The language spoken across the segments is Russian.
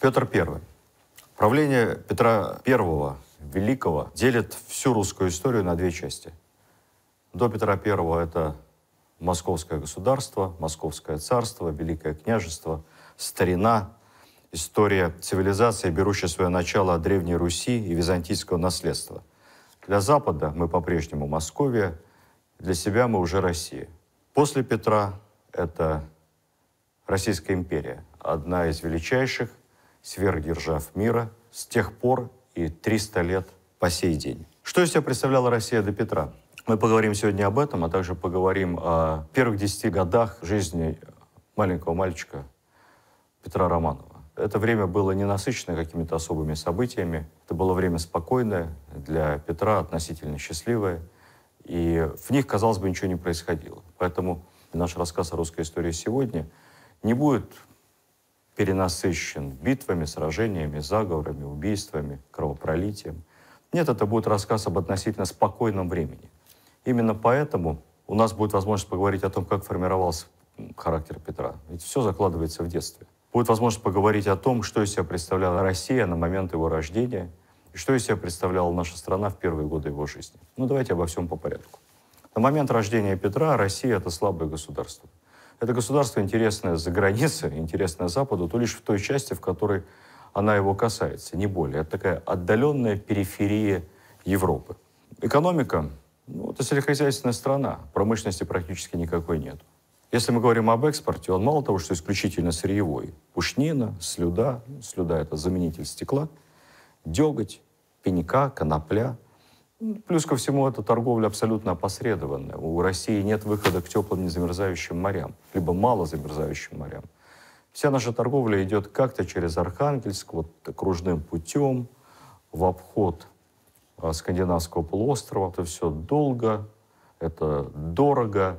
Петр I. Правление Петра I Великого делит всю русскую историю на две части. До Петра I это Московское государство, Московское царство, Великое княжество, старина, история цивилизации, берущая свое начало от Древней Руси и византийского наследства. Для Запада мы по-прежнему Московия, для себя мы уже Россия. После Петра это Российская империя, одна из величайших сверхдержав мира с тех пор и 300 лет по сей день. Что из себя представляла Россия до Петра? Мы поговорим сегодня об этом, а также поговорим о первых десяти годах жизни маленького мальчика Петра Романова. Это время было не насыщено какими-то особыми событиями. Это было время спокойное, для Петра относительно счастливое. И в них, казалось бы, ничего не происходило. Поэтому наш рассказ о русской истории сегодня не будет перенасыщен битвами, сражениями, заговорами, убийствами, кровопролитием. Нет, это будет рассказ об относительно спокойном времени. Именно поэтому у нас будет возможность поговорить о том, как формировался характер Петра. Ведь все закладывается в детстве. Будет возможность поговорить о том, что из себя представляла Россия на момент его рождения, и что из себя представляла наша страна в первые годы его жизни. Ну, давайте обо всем по порядку. На момент рождения Петра Россия — это слабое государство. Это государство интересное за границей, интересное Западу, то лишь в той части, в которой она его касается, не более. Это такая отдаленная периферия Европы. Экономика ну, это сельскохозяйственная страна, промышленности практически никакой нет. Если мы говорим об экспорте, он мало того, что исключительно сырьевой. Пушнина, слюда, слюда – это заменитель стекла, деготь, пенька, конопля. Плюс ко всему, это торговля абсолютно опосредованная. У России нет выхода к теплым незамерзающим морям, либо мало замерзающим морям. Вся наша торговля идет как-то через Архангельск, вот окружным путем, в обход а, скандинавского полуострова. Это все долго, это дорого,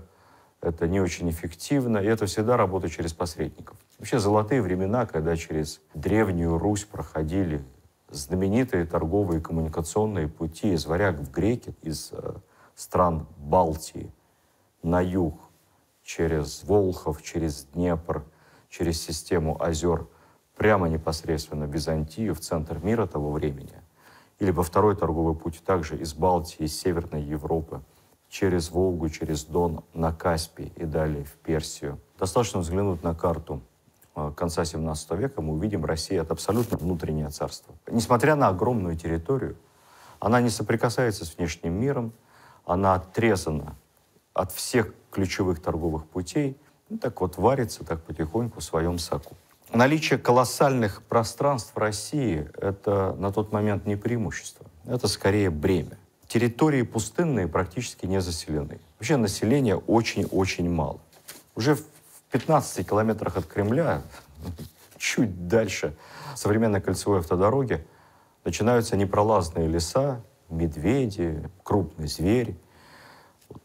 это не очень эффективно, и это всегда работа через посредников. Вообще золотые времена, когда через Древнюю Русь проходили знаменитые торговые коммуникационные пути из варяг в греки, из э, стран Балтии на юг, через Волхов, через Днепр, через систему озер, прямо непосредственно в Византию, в центр мира того времени – или во второй торговый путь также из Балтии, из Северной Европы, через Волгу, через Дон, на Каспий и далее в Персию. Достаточно взглянуть на карту конца 17 века, мы увидим, Россия — это абсолютно внутреннее царство. Несмотря на огромную территорию, она не соприкасается с внешним миром, она отрезана от всех ключевых торговых путей, ну, так вот варится так потихоньку в своем соку. Наличие колоссальных пространств России – это на тот момент не преимущество, это скорее бремя. Территории пустынные практически не заселены. Вообще населения очень-очень мало. Уже в 15 километрах от Кремля, чуть дальше современной кольцевой автодороги, начинаются непролазные леса, медведи, крупный зверь –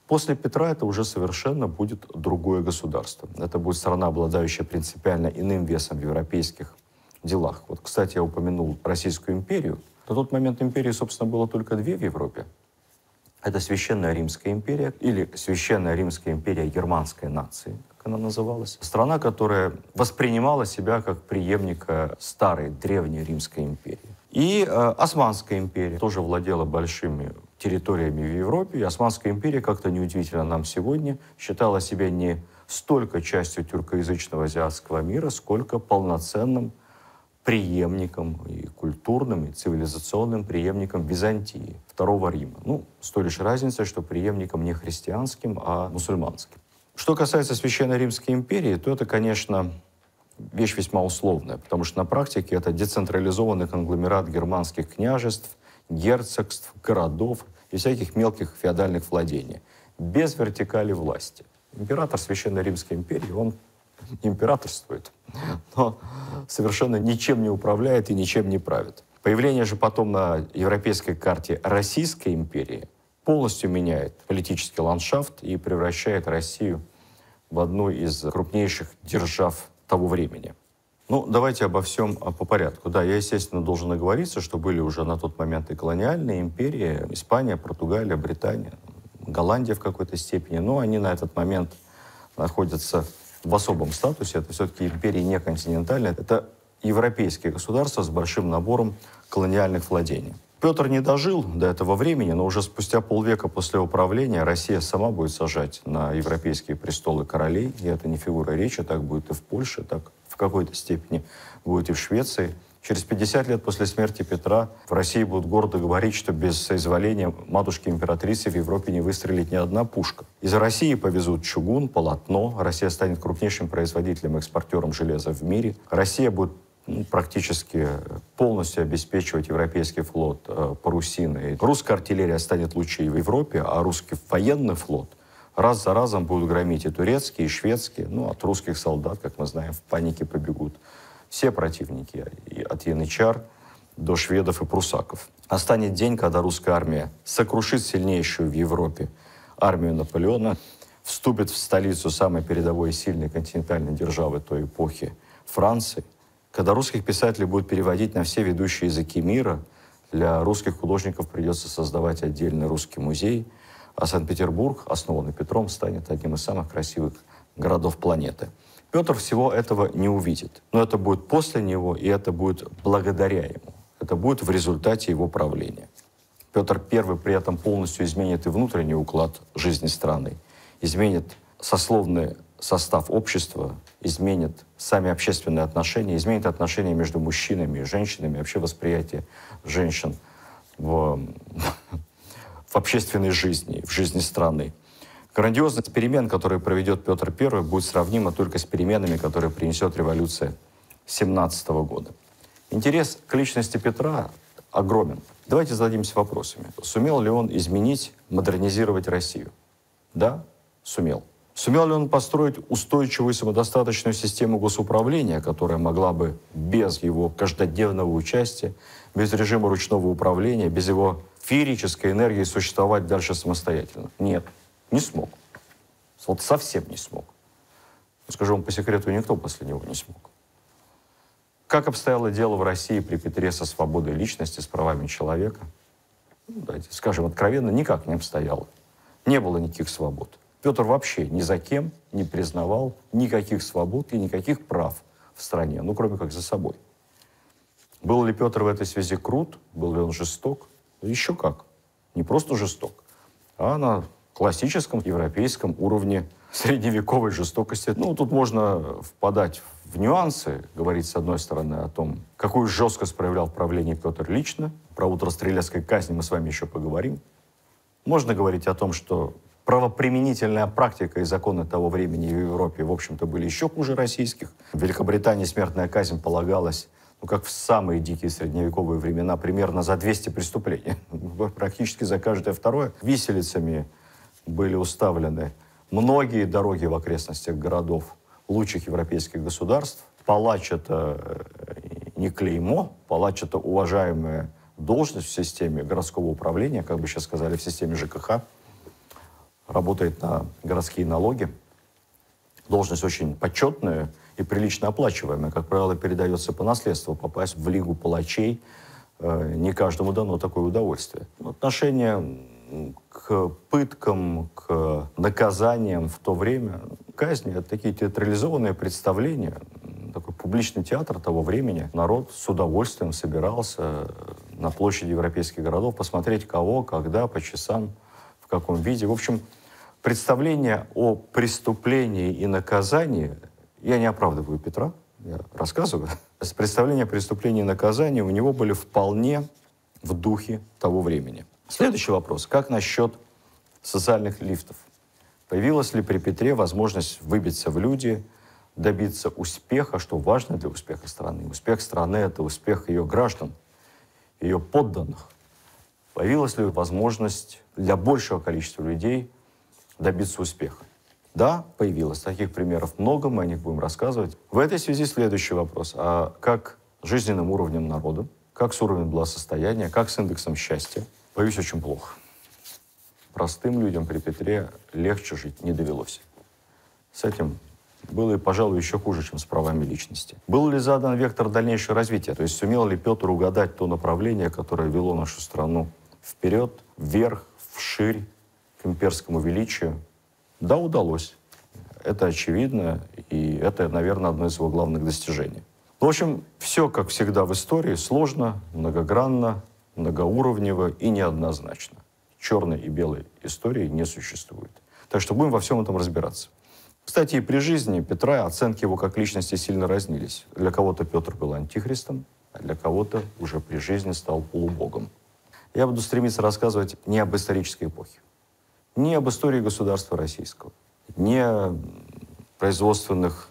После Петра это уже совершенно будет другое государство. Это будет страна, обладающая принципиально иным весом в европейских делах. Вот, кстати, я упомянул Российскую империю. На тот момент империи, собственно, было только две в Европе. Это Священная Римская империя или Священная Римская империя германской нации, она называлась. Страна, которая воспринимала себя как преемника старой, древней Римской империи. И э, Османская империя тоже владела большими территориями в Европе. И Османская империя, как-то неудивительно нам сегодня, считала себя не столько частью тюркоязычного азиатского мира, сколько полноценным преемником и культурным, и цивилизационным преемником Византии, Второго Рима. Ну, с той лишь разницей, что преемником не христианским, а мусульманским. Что касается Священной Римской империи, то это, конечно, вещь весьма условная, потому что на практике это децентрализованный конгломерат германских княжеств, герцогств, городов, и всяких мелких феодальных владений, без вертикали власти. Император Священной Римской империи, он императорствует, но совершенно ничем не управляет и ничем не правит. Появление же потом на европейской карте Российской империи полностью меняет политический ландшафт и превращает Россию в одну из крупнейших держав того времени. Ну, давайте обо всем а, по порядку. Да, я, естественно, должен оговориться, что были уже на тот момент и колониальные империи, Испания, Португалия, Британия, Голландия в какой-то степени, но они на этот момент находятся в особом статусе. Это все-таки империи не континентальные. Это европейские государства с большим набором колониальных владений. Петр не дожил до этого времени, но уже спустя полвека после управления Россия сама будет сажать на европейские престолы королей. И это не фигура речи, так будет и в Польше, так в какой-то степени будет и в Швеции. Через 50 лет после смерти Петра в России будут гордо говорить, что без соизволения матушки-императрицы в Европе не выстрелит ни одна пушка. Из России повезут чугун, полотно. Россия станет крупнейшим производителем и экспортером железа в мире. Россия будет практически полностью обеспечивать европейский флот э, парусиной. Русская артиллерия станет лучшей в Европе, а русский военный флот раз за разом будут громить и турецкие, и шведские. Ну, от русских солдат, как мы знаем, в панике побегут все противники, от янычар до шведов и прусаков. Настанет день, когда русская армия сокрушит сильнейшую в Европе армию Наполеона, вступит в столицу самой передовой и сильной континентальной державы той эпохи Франции, когда русских писателей будут переводить на все ведущие языки мира, для русских художников придется создавать отдельный русский музей, а Санкт-Петербург, основанный Петром, станет одним из самых красивых городов планеты. Петр всего этого не увидит. Но это будет после него, и это будет благодаря ему. Это будет в результате его правления. Петр I при этом полностью изменит и внутренний уклад жизни страны, изменит сословный состав общества, изменит сами общественные отношения, изменит отношения между мужчинами и женщинами, вообще восприятие женщин в, в общественной жизни, в жизни страны. Грандиозность перемен, которые проведет Петр I, будет сравнима только с переменами, которые принесет революция 17 года. Интерес к личности Петра огромен. Давайте зададимся вопросами. Сумел ли он изменить, модернизировать Россию? Да, сумел. Сумел ли он построить устойчивую самодостаточную систему госуправления, которая могла бы без его каждодневного участия, без режима ручного управления, без его феерической энергии существовать дальше самостоятельно? Нет. Не смог. Вот совсем не смог. Скажу вам по секрету, никто после него не смог. Как обстояло дело в России при Петре со свободой личности, с правами человека? Ну, давайте скажем откровенно, никак не обстояло. Не было никаких свобод. Петр вообще ни за кем не признавал никаких свобод и никаких прав в стране, ну, кроме как за собой. Был ли Петр в этой связи крут? Был ли он жесток? Еще как. Не просто жесток, а на классическом европейском уровне средневековой жестокости. Ну, тут можно впадать в нюансы, говорить, с одной стороны, о том, какую жесткость проявлял в правлении Петр лично. Про утро стрелецкой казни мы с вами еще поговорим. Можно говорить о том, что правоприменительная практика и законы того времени в Европе, в общем-то, были еще хуже российских. В Великобритании смертная казнь полагалась ну, как в самые дикие средневековые времена, примерно за 200 преступлений. Практически за каждое второе. Виселицами были уставлены многие дороги в окрестностях городов лучших европейских государств. Палач — это э, не клеймо, палач — это уважаемая должность в системе городского управления, как бы сейчас сказали, в системе ЖКХ. Работает на городские налоги. Должность очень почетная и прилично оплачиваемая. Как правило, передается по наследству. Попасть в лигу палачей э, не каждому дано такое удовольствие. Отношение к пыткам, к наказаниям в то время. Казни — это такие театрализованные представления, такой публичный театр того времени. Народ с удовольствием собирался на площади европейских городов посмотреть кого, когда, по часам, каком виде. В общем, представление о преступлении и наказании, я не оправдываю Петра, я рассказываю, представление о преступлении и наказании у него были вполне в духе того времени. Следующий вопрос. Как насчет социальных лифтов? Появилась ли при Петре возможность выбиться в люди, добиться успеха, что важно для успеха страны? Успех страны — это успех ее граждан, ее подданных. Появилась ли возможность для большего количества людей добиться успеха? Да, появилась. Таких примеров много, мы о них будем рассказывать. В этой связи следующий вопрос. А как жизненным уровнем народа, как с уровнем благосостояния, как с индексом счастья – Боюсь, очень плохо. Простым людям при Петре легче жить не довелось. С этим было и, пожалуй, еще хуже, чем с правами личности. Был ли задан вектор дальнейшего развития? То есть сумел ли Петр угадать то направление, которое вело нашу страну вперед, вверх, вширь, к имперскому величию? Да, удалось. Это очевидно, и это, наверное, одно из его главных достижений. В общем, все, как всегда в истории, сложно, многогранно, многоуровнево и неоднозначно. Черной и белой истории не существует. Так что будем во всем этом разбираться. Кстати, и при жизни Петра оценки его как личности сильно разнились. Для кого-то Петр был антихристом, а для кого-то уже при жизни стал полубогом. Я буду стремиться рассказывать не об исторической эпохе, не об истории государства российского, не о производственных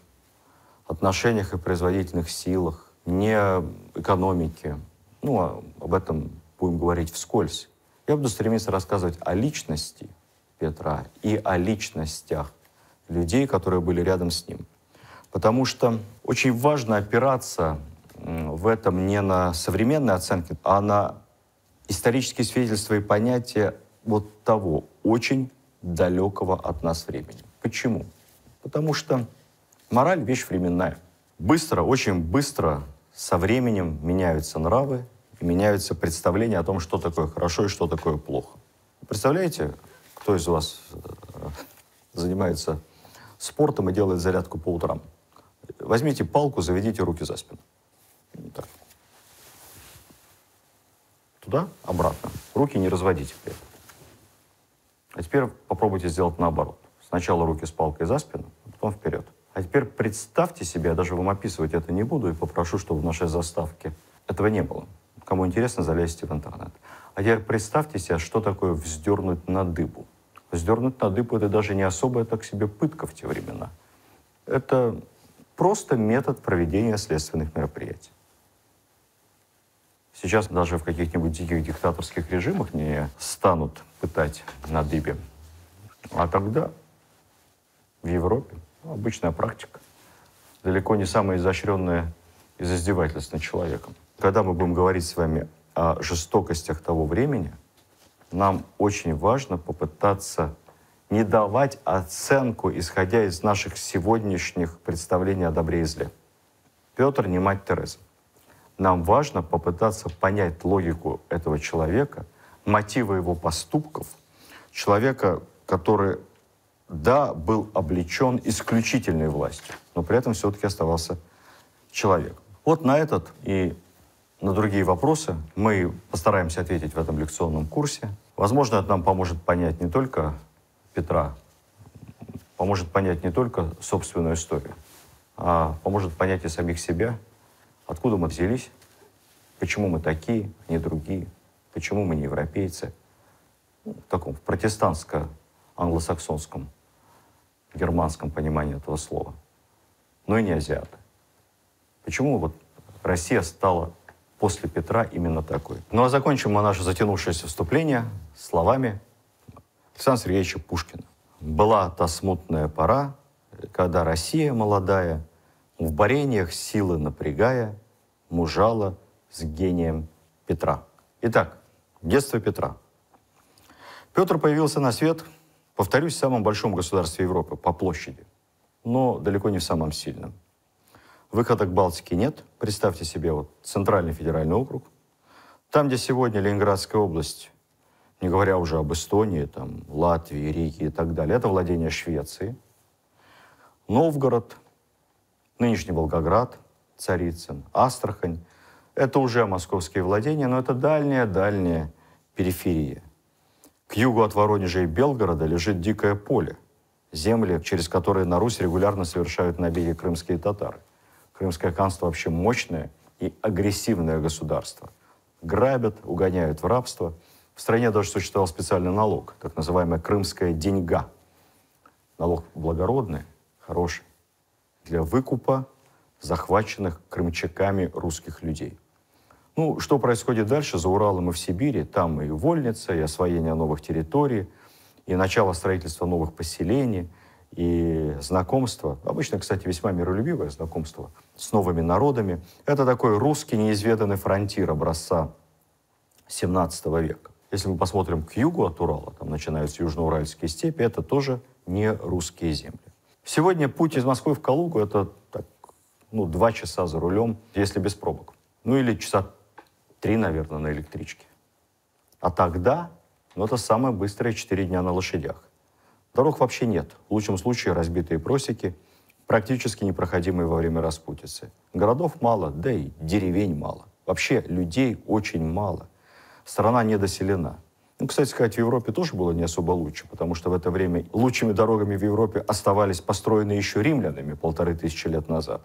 отношениях и производительных силах, не о экономике. Ну, а об этом будем говорить вскользь. Я буду стремиться рассказывать о личности Петра и о личностях людей, которые были рядом с ним. Потому что очень важно опираться в этом не на современные оценки, а на исторические свидетельства и понятия вот того очень далекого от нас времени. Почему? Потому что мораль — вещь временная. Быстро, очень быстро со временем меняются нравы меняются представления о том, что такое хорошо и что такое плохо. Представляете, кто из вас э, занимается спортом и делает зарядку по утрам? Возьмите палку, заведите руки за спину. Так. Туда, обратно. Руки не разводите при этом. А теперь попробуйте сделать наоборот. Сначала руки с палкой за спину, а потом вперед. А теперь представьте себе, я даже вам описывать это не буду, и попрошу, чтобы в нашей заставке этого не было. Кому интересно, залезьте в интернет. А теперь представьте себе, что такое вздернуть на дыбу. Вздернуть на дыбу – это даже не особая так себе пытка в те времена. Это просто метод проведения следственных мероприятий. Сейчас даже в каких-нибудь диких диктаторских режимах не станут пытать на дыбе. А тогда в Европе обычная практика. Далеко не самая изощренная из издевательств над человеком. Когда мы будем говорить с вами о жестокостях того времени, нам очень важно попытаться не давать оценку, исходя из наших сегодняшних представлений о добре и зле. Петр не мать Тереза. Нам важно попытаться понять логику этого человека, мотивы его поступков, человека, который, да, был облечен исключительной властью, но при этом все-таки оставался человеком. Вот на этот и на другие вопросы мы постараемся ответить в этом лекционном курсе. Возможно, это нам поможет понять не только Петра, поможет понять не только собственную историю, а поможет понять и самих себя – Откуда мы взялись? Почему мы такие, а не другие? Почему мы не европейцы? Ну, в таком в протестантско-англосаксонском, германском понимании этого слова. Но и не азиаты. Почему вот Россия стала после Петра именно такой? Ну а закончим мы наше затянувшееся вступление словами Александра Сергеевича Пушкина. «Была та смутная пора, когда Россия молодая – в борениях силы напрягая, мужала с гением Петра. Итак, детство Петра. Петр появился на свет, повторюсь, в самом большом государстве Европы по площади, но далеко не в самом сильном. Выхода к Балтике нет. Представьте себе вот Центральный федеральный округ. Там, где сегодня Ленинградская область, не говоря уже об Эстонии, там, Латвии, Риге и так далее, это владение Швеции. Новгород, нынешний Волгоград, Царицын, Астрахань. Это уже московские владения, но это дальняя-дальняя периферия. К югу от Воронежа и Белгорода лежит дикое поле, земли, через которые на Русь регулярно совершают набеги крымские татары. Крымское ханство вообще мощное и агрессивное государство. Грабят, угоняют в рабство. В стране даже существовал специальный налог, так называемая крымская деньга. Налог благородный, хороший для выкупа захваченных крымчаками русских людей. Ну, что происходит дальше за Уралом и в Сибири? Там и вольница, и освоение новых территорий, и начало строительства новых поселений, и знакомство. Обычно, кстати, весьма миролюбивое знакомство с новыми народами. Это такой русский неизведанный фронтир образца 17 века. Если мы посмотрим к югу от Урала, там начинаются южноуральские степи, это тоже не русские земли. Сегодня путь из Москвы в Калугу – это так, ну, два часа за рулем, если без пробок. Ну или часа три, наверное, на электричке. А тогда, ну это самые быстрые четыре дня на лошадях. Дорог вообще нет. В лучшем случае разбитые просеки, практически непроходимой во время распутицы. Городов мало, да и деревень мало. Вообще людей очень мало. Страна недоселена. Ну, кстати сказать, в Европе тоже было не особо лучше, потому что в это время лучшими дорогами в Европе оставались построены еще римлянами полторы тысячи лет назад.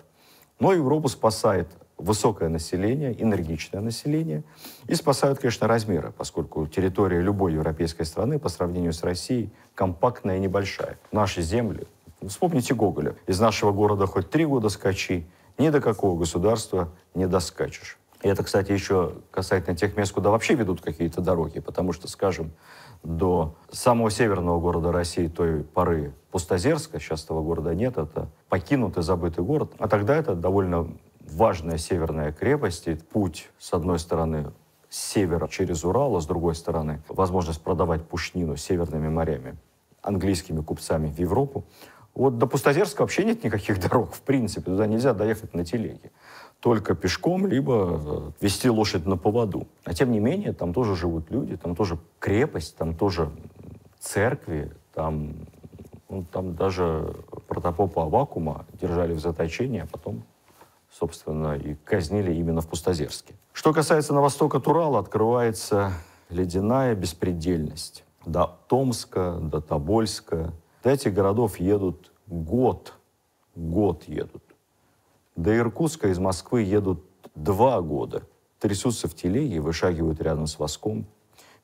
Но Европу спасает высокое население, энергичное население, и спасают, конечно, размеры, поскольку территория любой европейской страны по сравнению с Россией компактная и небольшая. Наши земли, вспомните Гоголя, из нашего города хоть три года скачи, ни до какого государства не доскачешь. И это, кстати, еще касательно тех мест, куда вообще ведут какие-то дороги, потому что, скажем, до самого северного города России той поры Пустозерска, сейчас этого города нет, это покинутый, забытый город, а тогда это довольно важная северная крепость, и путь, с одной стороны, с севера через Урал, а с другой стороны, возможность продавать пушнину северными морями английскими купцами в Европу. Вот до Пустозерска вообще нет никаких дорог, в принципе, туда нельзя доехать на телеге только пешком, либо э, вести лошадь на поводу. А тем не менее, там тоже живут люди, там тоже крепость, там тоже церкви, там, ну, там даже протопопа Авакума держали в заточении, а потом, собственно, и казнили именно в Пустозерске. Что касается на восток от Урала, открывается ледяная беспредельность. До Томска, до Тобольска. До этих городов едут год, год едут. До Иркутска из Москвы едут два года. Трясутся в телеге, вышагивают рядом с воском.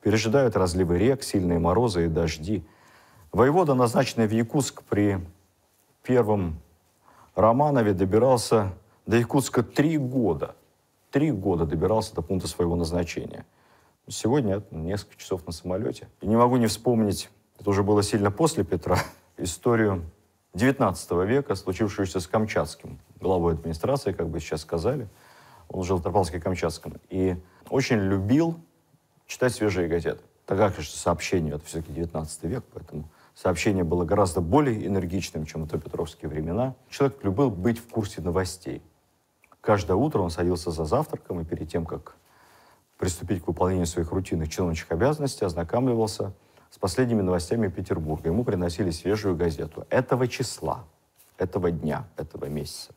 Пережидают разливы рек, сильные морозы и дожди. Воевода, назначенный в Якутск при первом Романове, добирался до Якутска три года. Три года добирался до пункта своего назначения. Сегодня несколько часов на самолете. И не могу не вспомнить, это уже было сильно после Петра, историю XIX века, случившуюся с Камчатским, главой администрации, как бы сейчас сказали. Он жил в Тропалске-Камчатском. И очень любил читать свежие газеты. Тогда, конечно, сообщение, это все-таки 19 век, поэтому сообщение было гораздо более энергичным, чем в петровские времена. Человек любил быть в курсе новостей. Каждое утро он садился за завтраком, и перед тем, как приступить к выполнению своих рутинных чиновничьих обязанностей, ознакомливался с последними новостями Петербурга. Ему приносили свежую газету этого числа, этого дня, этого месяца.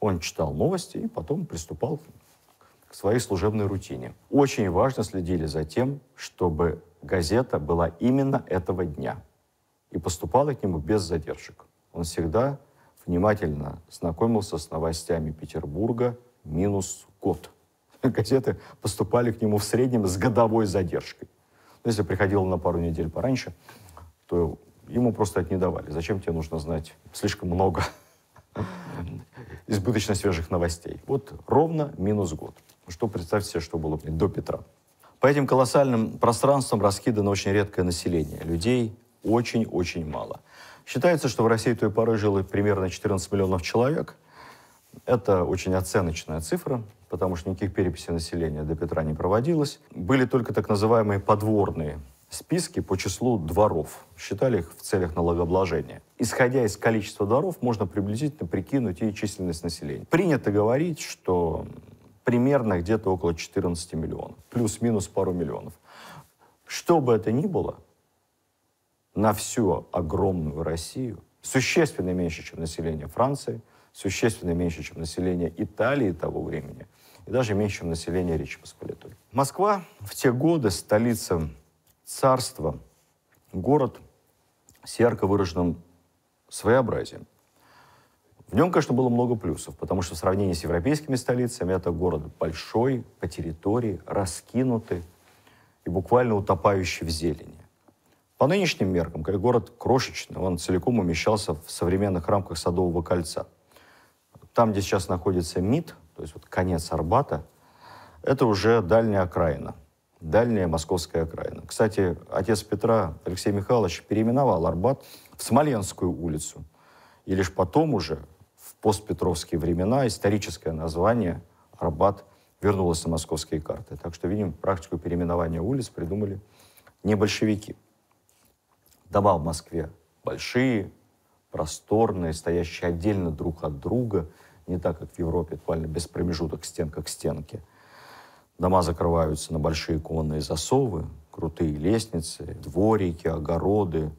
Он читал новости и потом приступал к своей служебной рутине. Очень важно следили за тем, чтобы газета была именно этого дня и поступала к нему без задержек. Он всегда внимательно знакомился с новостями Петербурга минус год. Газеты поступали к нему в среднем с годовой задержкой. Если приходил на пару недель пораньше, то ему просто это не давали. Зачем тебе нужно знать слишком много избыточно свежих новостей? Вот ровно минус год. Что представьте себе, что было до Петра. По этим колоссальным пространствам раскидано очень редкое население. Людей очень-очень мало. Считается, что в России той поры жило примерно 14 миллионов человек. Это очень оценочная цифра потому что никаких переписей населения до Петра не проводилось. Были только так называемые подворные списки по числу дворов. Считали их в целях налогообложения. Исходя из количества дворов, можно приблизительно прикинуть и численность населения. Принято говорить, что примерно где-то около 14 миллионов. Плюс-минус пару миллионов. Что бы это ни было, на всю огромную Россию, существенно меньше, чем население Франции, существенно меньше, чем население Италии того времени, и даже меньше, чем население Речи Посполитой. Москва в те годы столица царства, город с ярко выраженным своеобразием. В нем, конечно, было много плюсов, потому что в сравнении с европейскими столицами это город большой, по территории, раскинутый и буквально утопающий в зелени. По нынешним меркам, как город крошечный, он целиком умещался в современных рамках Садового кольца. Там, где сейчас находится МИД, то есть вот конец Арбата, это уже дальняя окраина, дальняя московская окраина. Кстати, отец Петра, Алексей Михайлович, переименовал Арбат в Смоленскую улицу. И лишь потом уже, в постпетровские времена, историческое название Арбат вернулось на московские карты. Так что, видим, практику переименования улиц придумали не большевики. Дома в Москве большие, просторные, стоящие отдельно друг от друга – не так, как в Европе, буквально без промежуток стенка к стенке. Дома закрываются на большие конные засовы, крутые лестницы, дворики, огороды,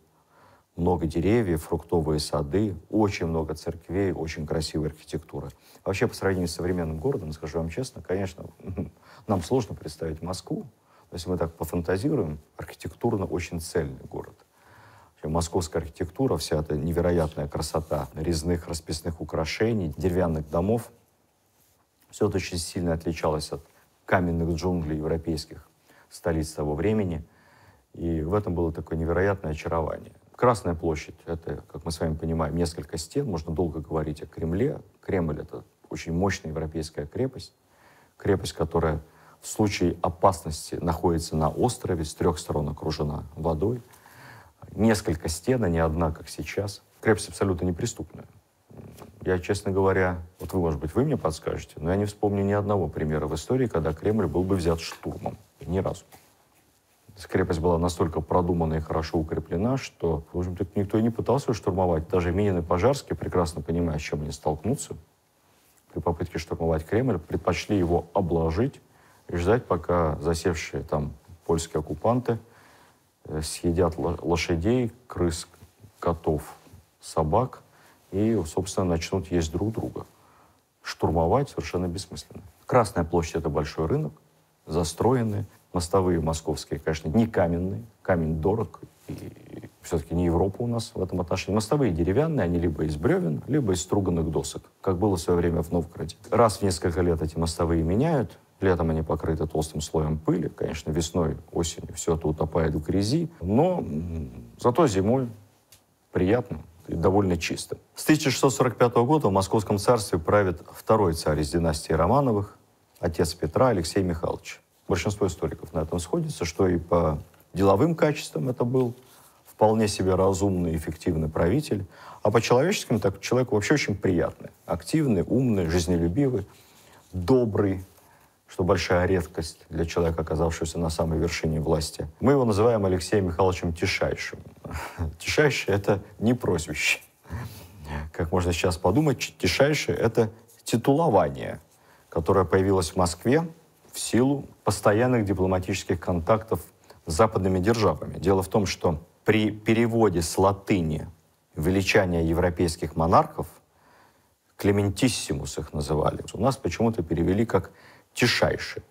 много деревьев, фруктовые сады, очень много церквей, очень красивая архитектура. Вообще, по сравнению с современным городом, скажу вам честно, конечно, нам сложно представить Москву, если мы так пофантазируем, архитектурно очень цельный город. Московская архитектура, вся эта невероятная красота резных расписных украшений, деревянных домов, все это очень сильно отличалось от каменных джунглей европейских столиц того времени. И в этом было такое невероятное очарование. Красная площадь — это, как мы с вами понимаем, несколько стен. Можно долго говорить о Кремле. Кремль — это очень мощная европейская крепость. Крепость, которая в случае опасности находится на острове, с трех сторон окружена водой. Несколько стен, а не одна, как сейчас. Крепость абсолютно неприступная. Я, честно говоря, вот вы, может быть, вы мне подскажете, но я не вспомню ни одного примера в истории, когда Кремль был бы взят штурмом. Ни разу крепость была настолько продумана и хорошо укреплена, что, в общем-то, никто и не пытался ее штурмовать. Даже Минин и Пожарский, прекрасно понимая, с чем они столкнутся, при попытке штурмовать Кремль, предпочли его обложить и ждать, пока засевшие там польские оккупанты съедят лошадей, крыс, котов, собак и, собственно, начнут есть друг друга. Штурмовать совершенно бессмысленно. Красная площадь — это большой рынок, застроенный, Мостовые московские, конечно, не каменные. Камень дорог, и все-таки не Европа у нас в этом отношении. Мостовые деревянные, они либо из бревен, либо из струганных досок, как было в свое время в Новгороде. Раз в несколько лет эти мостовые меняют, Летом они покрыты толстым слоем пыли. Конечно, весной, осенью все это утопает в грязи. Но зато зимой приятно и довольно чисто. С 1645 года в Московском царстве правит второй царь из династии Романовых, отец Петра Алексей Михайлович большинство историков на этом сходится, что и по деловым качествам это был вполне себе разумный, эффективный правитель, а по человеческим так человек вообще очень приятный, активный, умный, жизнелюбивый, добрый, что большая редкость для человека, оказавшегося на самой вершине власти. Мы его называем Алексеем Михайловичем Тишайшим. Тишайший — это не прозвище. Как можно сейчас подумать, Тишайший — это титулование, которое появилось в Москве в силу постоянных дипломатических контактов с западными державами. Дело в том, что при переводе с латыни величания европейских монархов, Клементиссимус их называли, у нас почему-то перевели как «тишайший».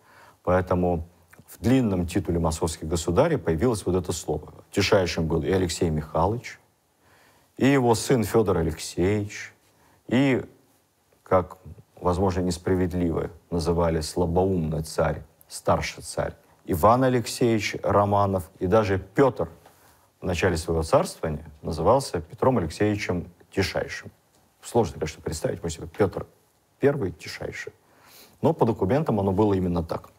Поэтому в длинном титуле московских государей появилось вот это слово. Тишайшим был и Алексей Михайлович, и его сын Федор Алексеевич, и, как возможно, несправедливо называли слабоумный царь, старший царь, Иван Алексеевич Романов и даже Петр в начале своего царствования назывался Петром Алексеевичем Тишайшим. Сложно, конечно, представить мы себе Петр I Тишайший. Но по документам оно было именно так.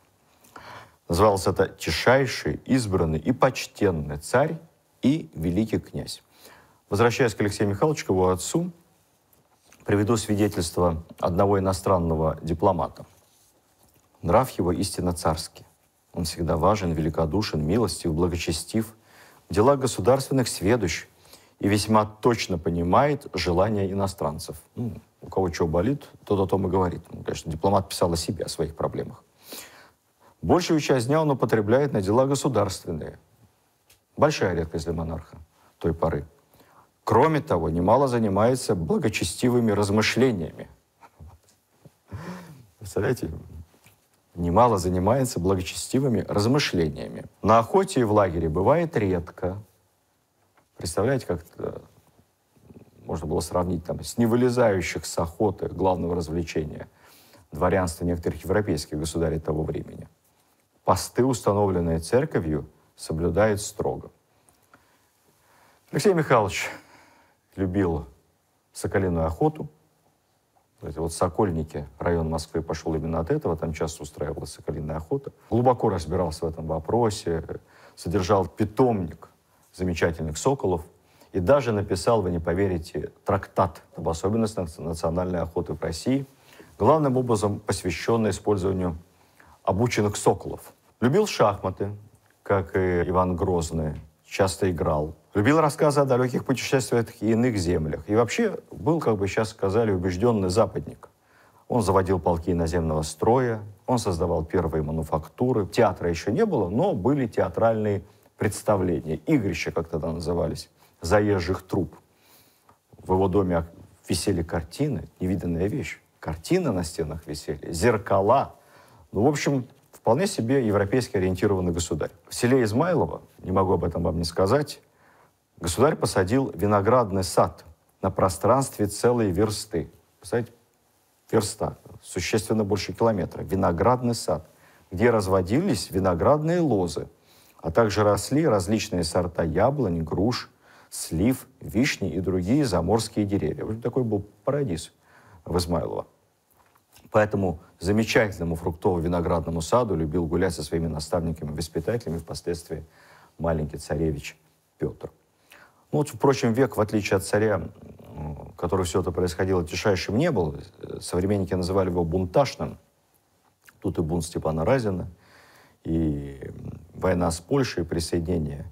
Назывался это Тишайший, избранный и почтенный царь и великий князь. Возвращаясь к Алексею Михайловичу, к его отцу, Приведу свидетельство одного иностранного дипломата. Нрав его истинно царский. Он всегда важен, великодушен, милостив, благочестив, в делах государственных сведущ и весьма точно понимает желания иностранцев. Ну, у кого что болит, тот о том и говорит. Ну, конечно, дипломат писал о себе, о своих проблемах. Большую часть дня он употребляет на дела государственные. Большая редкость для монарха той поры – Кроме того, немало занимается благочестивыми размышлениями. Представляете, немало занимается благочестивыми размышлениями. На охоте и в лагере бывает редко. Представляете, как можно было сравнить там, с невылезающих с охоты главного развлечения дворянства некоторых европейских государей того времени. Посты, установленные церковью, соблюдает строго. Алексей Михайлович, любил соколиную охоту. Эти вот Сокольники, район Москвы, пошел именно от этого. Там часто устраивалась соколиная охота. Глубоко разбирался в этом вопросе. Содержал питомник замечательных соколов. И даже написал, вы не поверите, трактат об особенностях национальной охоты в России, главным образом посвященный использованию обученных соколов. Любил шахматы, как и Иван Грозный, часто играл. Любил рассказы о далеких путешествиях и иных землях. И вообще был, как бы сейчас сказали, убежденный западник. Он заводил полки наземного строя, он создавал первые мануфактуры. Театра еще не было, но были театральные представления, игрища, как тогда назывались. Заезжих труб. В его доме висели картины, невиданная вещь. Картины на стенах висели, зеркала. Ну, в общем, вполне себе европейски ориентированный государь. В селе Измайлово, не могу об этом вам не сказать, государь посадил виноградный сад на пространстве целой версты. Представляете, верста, существенно больше километра. Виноградный сад, где разводились виноградные лозы, а также росли различные сорта яблонь, груш, слив, вишни и другие заморские деревья. В общем, такой был парадиз в Измайлово. Поэтому замечательному фруктово-виноградному саду любил гулять со своими наставниками, воспитателями, впоследствии маленький царевич Петр. Ну, вот, впрочем, век, в отличие от царя, который все это происходило, тишайшим не был. Современники называли его бунташным. Тут и бунт Степана Разина, и война с Польшей, присоединение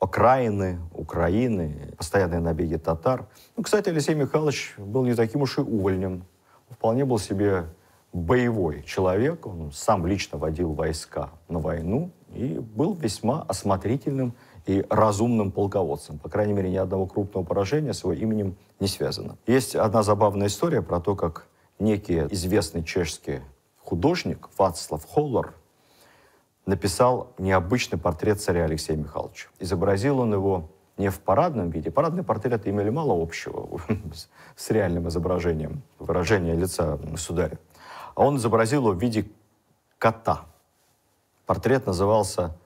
окраины, Украины, постоянные набеги татар. Ну, кстати, Алексей Михайлович был не таким уж и увольнем. Вполне был себе боевой человек. Он сам лично водил войска на войну и был весьма осмотрительным и разумным полководцем. По крайней мере, ни одного крупного поражения с его именем не связано. Есть одна забавная история про то, как некий известный чешский художник Вацлав Холлер написал необычный портрет царя Алексея Михайловича. Изобразил он его не в парадном виде. Парадные портреты имели мало общего с реальным изображением выражения лица государя. А он изобразил его в виде кота. Портрет назывался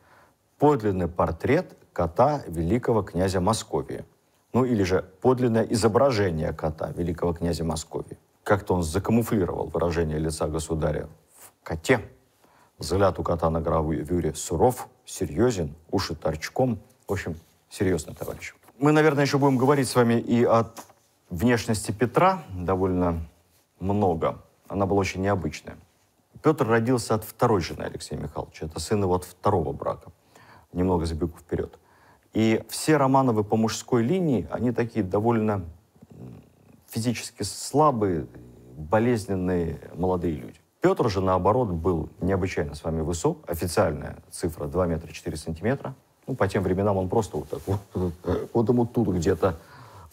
«Подлинный портрет кота великого князя Московии». Ну или же «Подлинное изображение кота великого князя Московии». Как-то он закамуфлировал выражение лица государя в коте – Взгляд у кота на гравюре суров, серьезен, уши торчком. В общем, серьезный товарищ. Мы, наверное, еще будем говорить с вами и о внешности Петра довольно много. Она была очень необычная. Петр родился от второй жены Алексея Михайловича. Это сын его от второго брака. Немного забегу вперед. И все Романовы по мужской линии, они такие довольно физически слабые, болезненные молодые люди. Петр же, наоборот, был необычайно с вами высок. Официальная цифра 2 метра 4 сантиметра. Ну, по тем временам он просто вот так вот, вот ему тут где-то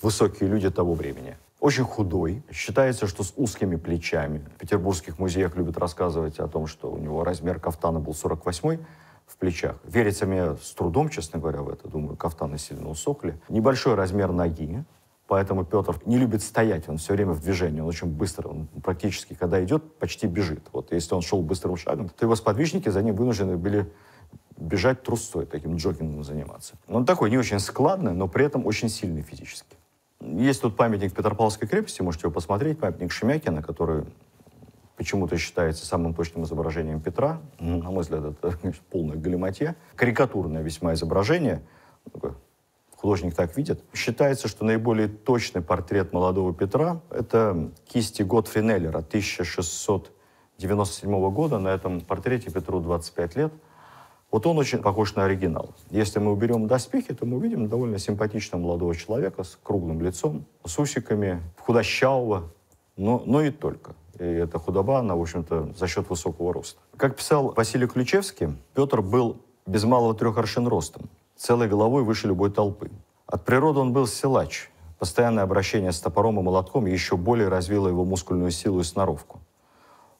высокие люди того времени. Очень худой. Считается, что с узкими плечами. В петербургских музеях любят рассказывать о том, что у него размер кафтана был 48 в плечах. Верится мне с трудом, честно говоря, в это. Думаю, кафтаны сильно усохли. Небольшой размер ноги. Поэтому Петр не любит стоять, он все время в движении, он очень быстро, он практически, когда идет, почти бежит. Вот если он шел быстрым шагом, то его сподвижники за ним вынуждены были бежать трусцой, таким джогингом заниматься. Он такой не очень складный, но при этом очень сильный физически. Есть тут памятник Петропавловской крепости, можете его посмотреть, памятник Шемякина, который почему-то считается самым точным изображением Петра. На мой взгляд, это конечно, полная галиматья. Карикатурное весьма изображение, такое художник так видит. Считается, что наиболее точный портрет молодого Петра — это кисти Готфри Неллера 1697 года. На этом портрете Петру 25 лет. Вот он очень похож на оригинал. Если мы уберем доспехи, то мы увидим довольно симпатичного молодого человека с круглым лицом, с усиками, худощавого, но, но и только. И эта худоба, она, в общем-то, за счет высокого роста. Как писал Василий Ключевский, Петр был без малого трех аршин ростом целой головой выше любой толпы. От природы он был силач. Постоянное обращение с топором и молотком еще более развило его мускульную силу и сноровку.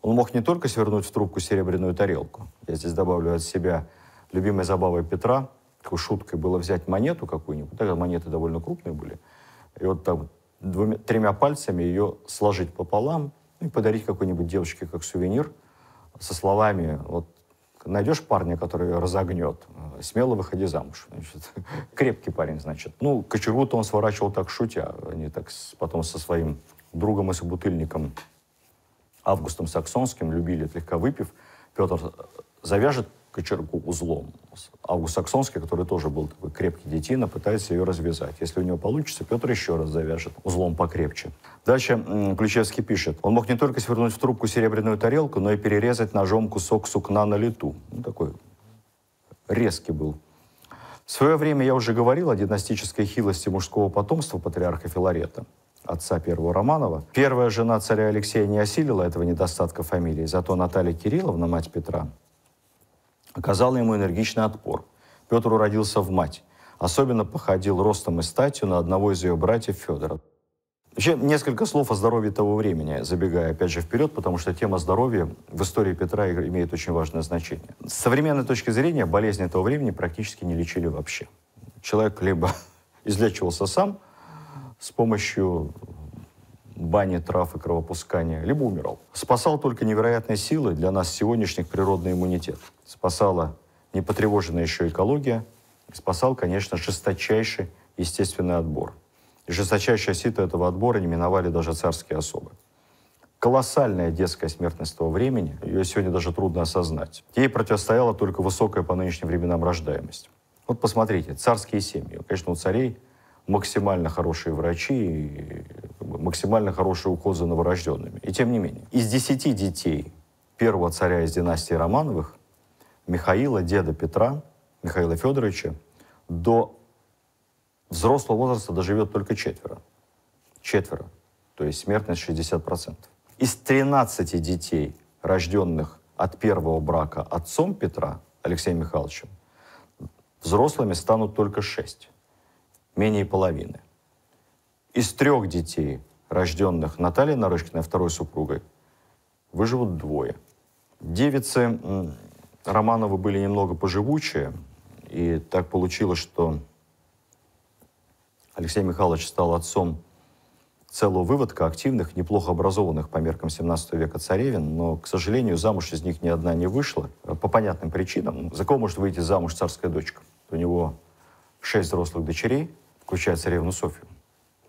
Он мог не только свернуть в трубку серебряную тарелку. Я здесь добавлю от себя любимой забавой Петра. Такой шуткой было взять монету какую-нибудь. Тогда монеты довольно крупные были. И вот там двумя, тремя пальцами ее сложить пополам и подарить какой-нибудь девочке как сувенир со словами вот найдешь парня, который ее разогнет, смело выходи замуж. Значит, крепкий парень, значит. Ну, кочергу-то он сворачивал так шутя. Они так с, потом со своим другом и собутыльником Августом Саксонским любили, слегка выпив. Петр завяжет кочергу узлом. Август Саксонский, который тоже был такой крепкий детина, пытается ее развязать. Если у него получится, Петр еще раз завяжет узлом покрепче. Дальше Ключевский пишет. Он мог не только свернуть в трубку серебряную тарелку, но и перерезать ножом кусок сукна на лету. Ну, такой резкий был. В свое время я уже говорил о династической хилости мужского потомства патриарха Филарета, отца первого Романова. Первая жена царя Алексея не осилила этого недостатка фамилии, зато Наталья Кирилловна, мать Петра, оказала ему энергичный отпор. Петр родился в мать. особенно походил ростом и статью на одного из ее братьев Федора. Вообще, несколько слов о здоровье того времени, забегая опять же вперед, потому что тема здоровья в истории Петра имеет очень важное значение. С современной точки зрения болезни этого времени практически не лечили вообще. Человек либо излечивался сам с помощью бани, трав и кровопускания, либо умирал. Спасал только невероятной силы для нас сегодняшних природный иммунитет. Спасала непотревоженная еще экология, спасал, конечно, жесточайший естественный отбор. И жесточайшее сито этого отбора не миновали даже царские особы. Колоссальная детская смертность того времени, ее сегодня даже трудно осознать. Ей противостояла только высокая по нынешним временам рождаемость. Вот посмотрите, царские семьи. Конечно, у царей максимально хорошие врачи, максимально хороший уход за новорожденными. И тем не менее, из десяти детей первого царя из династии Романовых, Михаила, деда Петра, Михаила Федоровича, до взрослого возраста доживет только четверо. Четверо. То есть смертность 60%. Из 13 детей, рожденных от первого брака отцом Петра, Алексеем Михайловичем, взрослыми станут только шесть, менее половины. Из трех детей, рожденных Натальей Нарышкиной, второй супругой, выживут двое. Девицы Романовы были немного поживучие, и так получилось, что Алексей Михайлович стал отцом целого выводка активных, неплохо образованных по меркам 17 века царевин, но, к сожалению, замуж из них ни одна не вышла по понятным причинам. За кого может выйти замуж царская дочка? У него шесть взрослых дочерей, включая царевну Софию,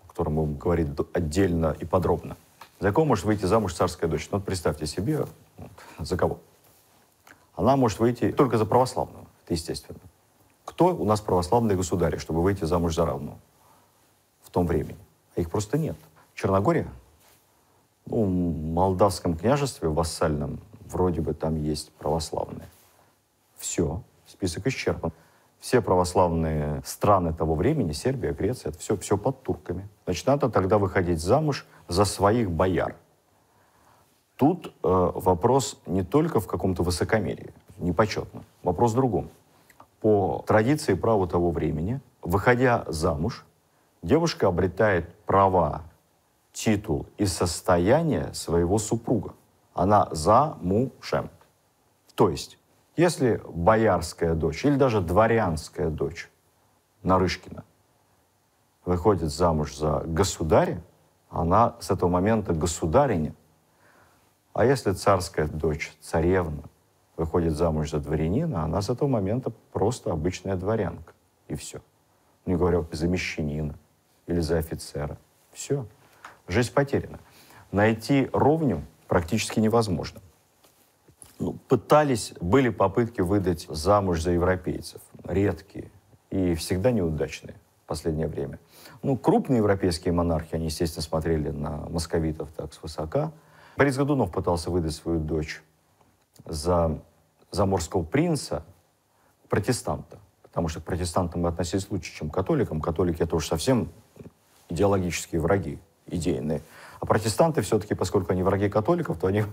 о которой он говорит отдельно и подробно. За кого может выйти замуж царская дочь? Ну, вот представьте себе, за кого. Она может выйти только за православного, это естественно. Кто у нас православные государи, чтобы выйти замуж за равного в том времени? А их просто нет. Черногория, ну, в Молдавском княжестве вассальном вроде бы там есть православные. Все, список исчерпан. Все православные страны того времени, Сербия, Греция, это все, все под турками. Значит, надо тогда выходить замуж за своих бояр. Тут э, вопрос не только в каком-то высокомерии, непочетно. Вопрос в другом. По традиции права того времени, выходя замуж, девушка обретает права, титул и состояние своего супруга. Она за мужем. То есть, если боярская дочь или даже дворянская дочь Нарышкина выходит замуж за государя, она с этого момента государиня. А если царская дочь, царевна, выходит замуж за дворянина, она с этого момента просто обычная дворянка. И все. Не говоря за мещанина или за офицера. Все. Жизнь потеряна. Найти ровню практически невозможно. Ну, пытались, были попытки выдать замуж за европейцев. Редкие и всегда неудачные в последнее время. Ну, крупные европейские монархи, они, естественно, смотрели на московитов так свысока. Борис Годунов пытался выдать свою дочь за заморского принца, протестанта. Потому что к протестантам мы относились лучше, чем к католикам. Католики — это уж совсем идеологические враги, идейные. А протестанты все-таки, поскольку они враги католиков, то они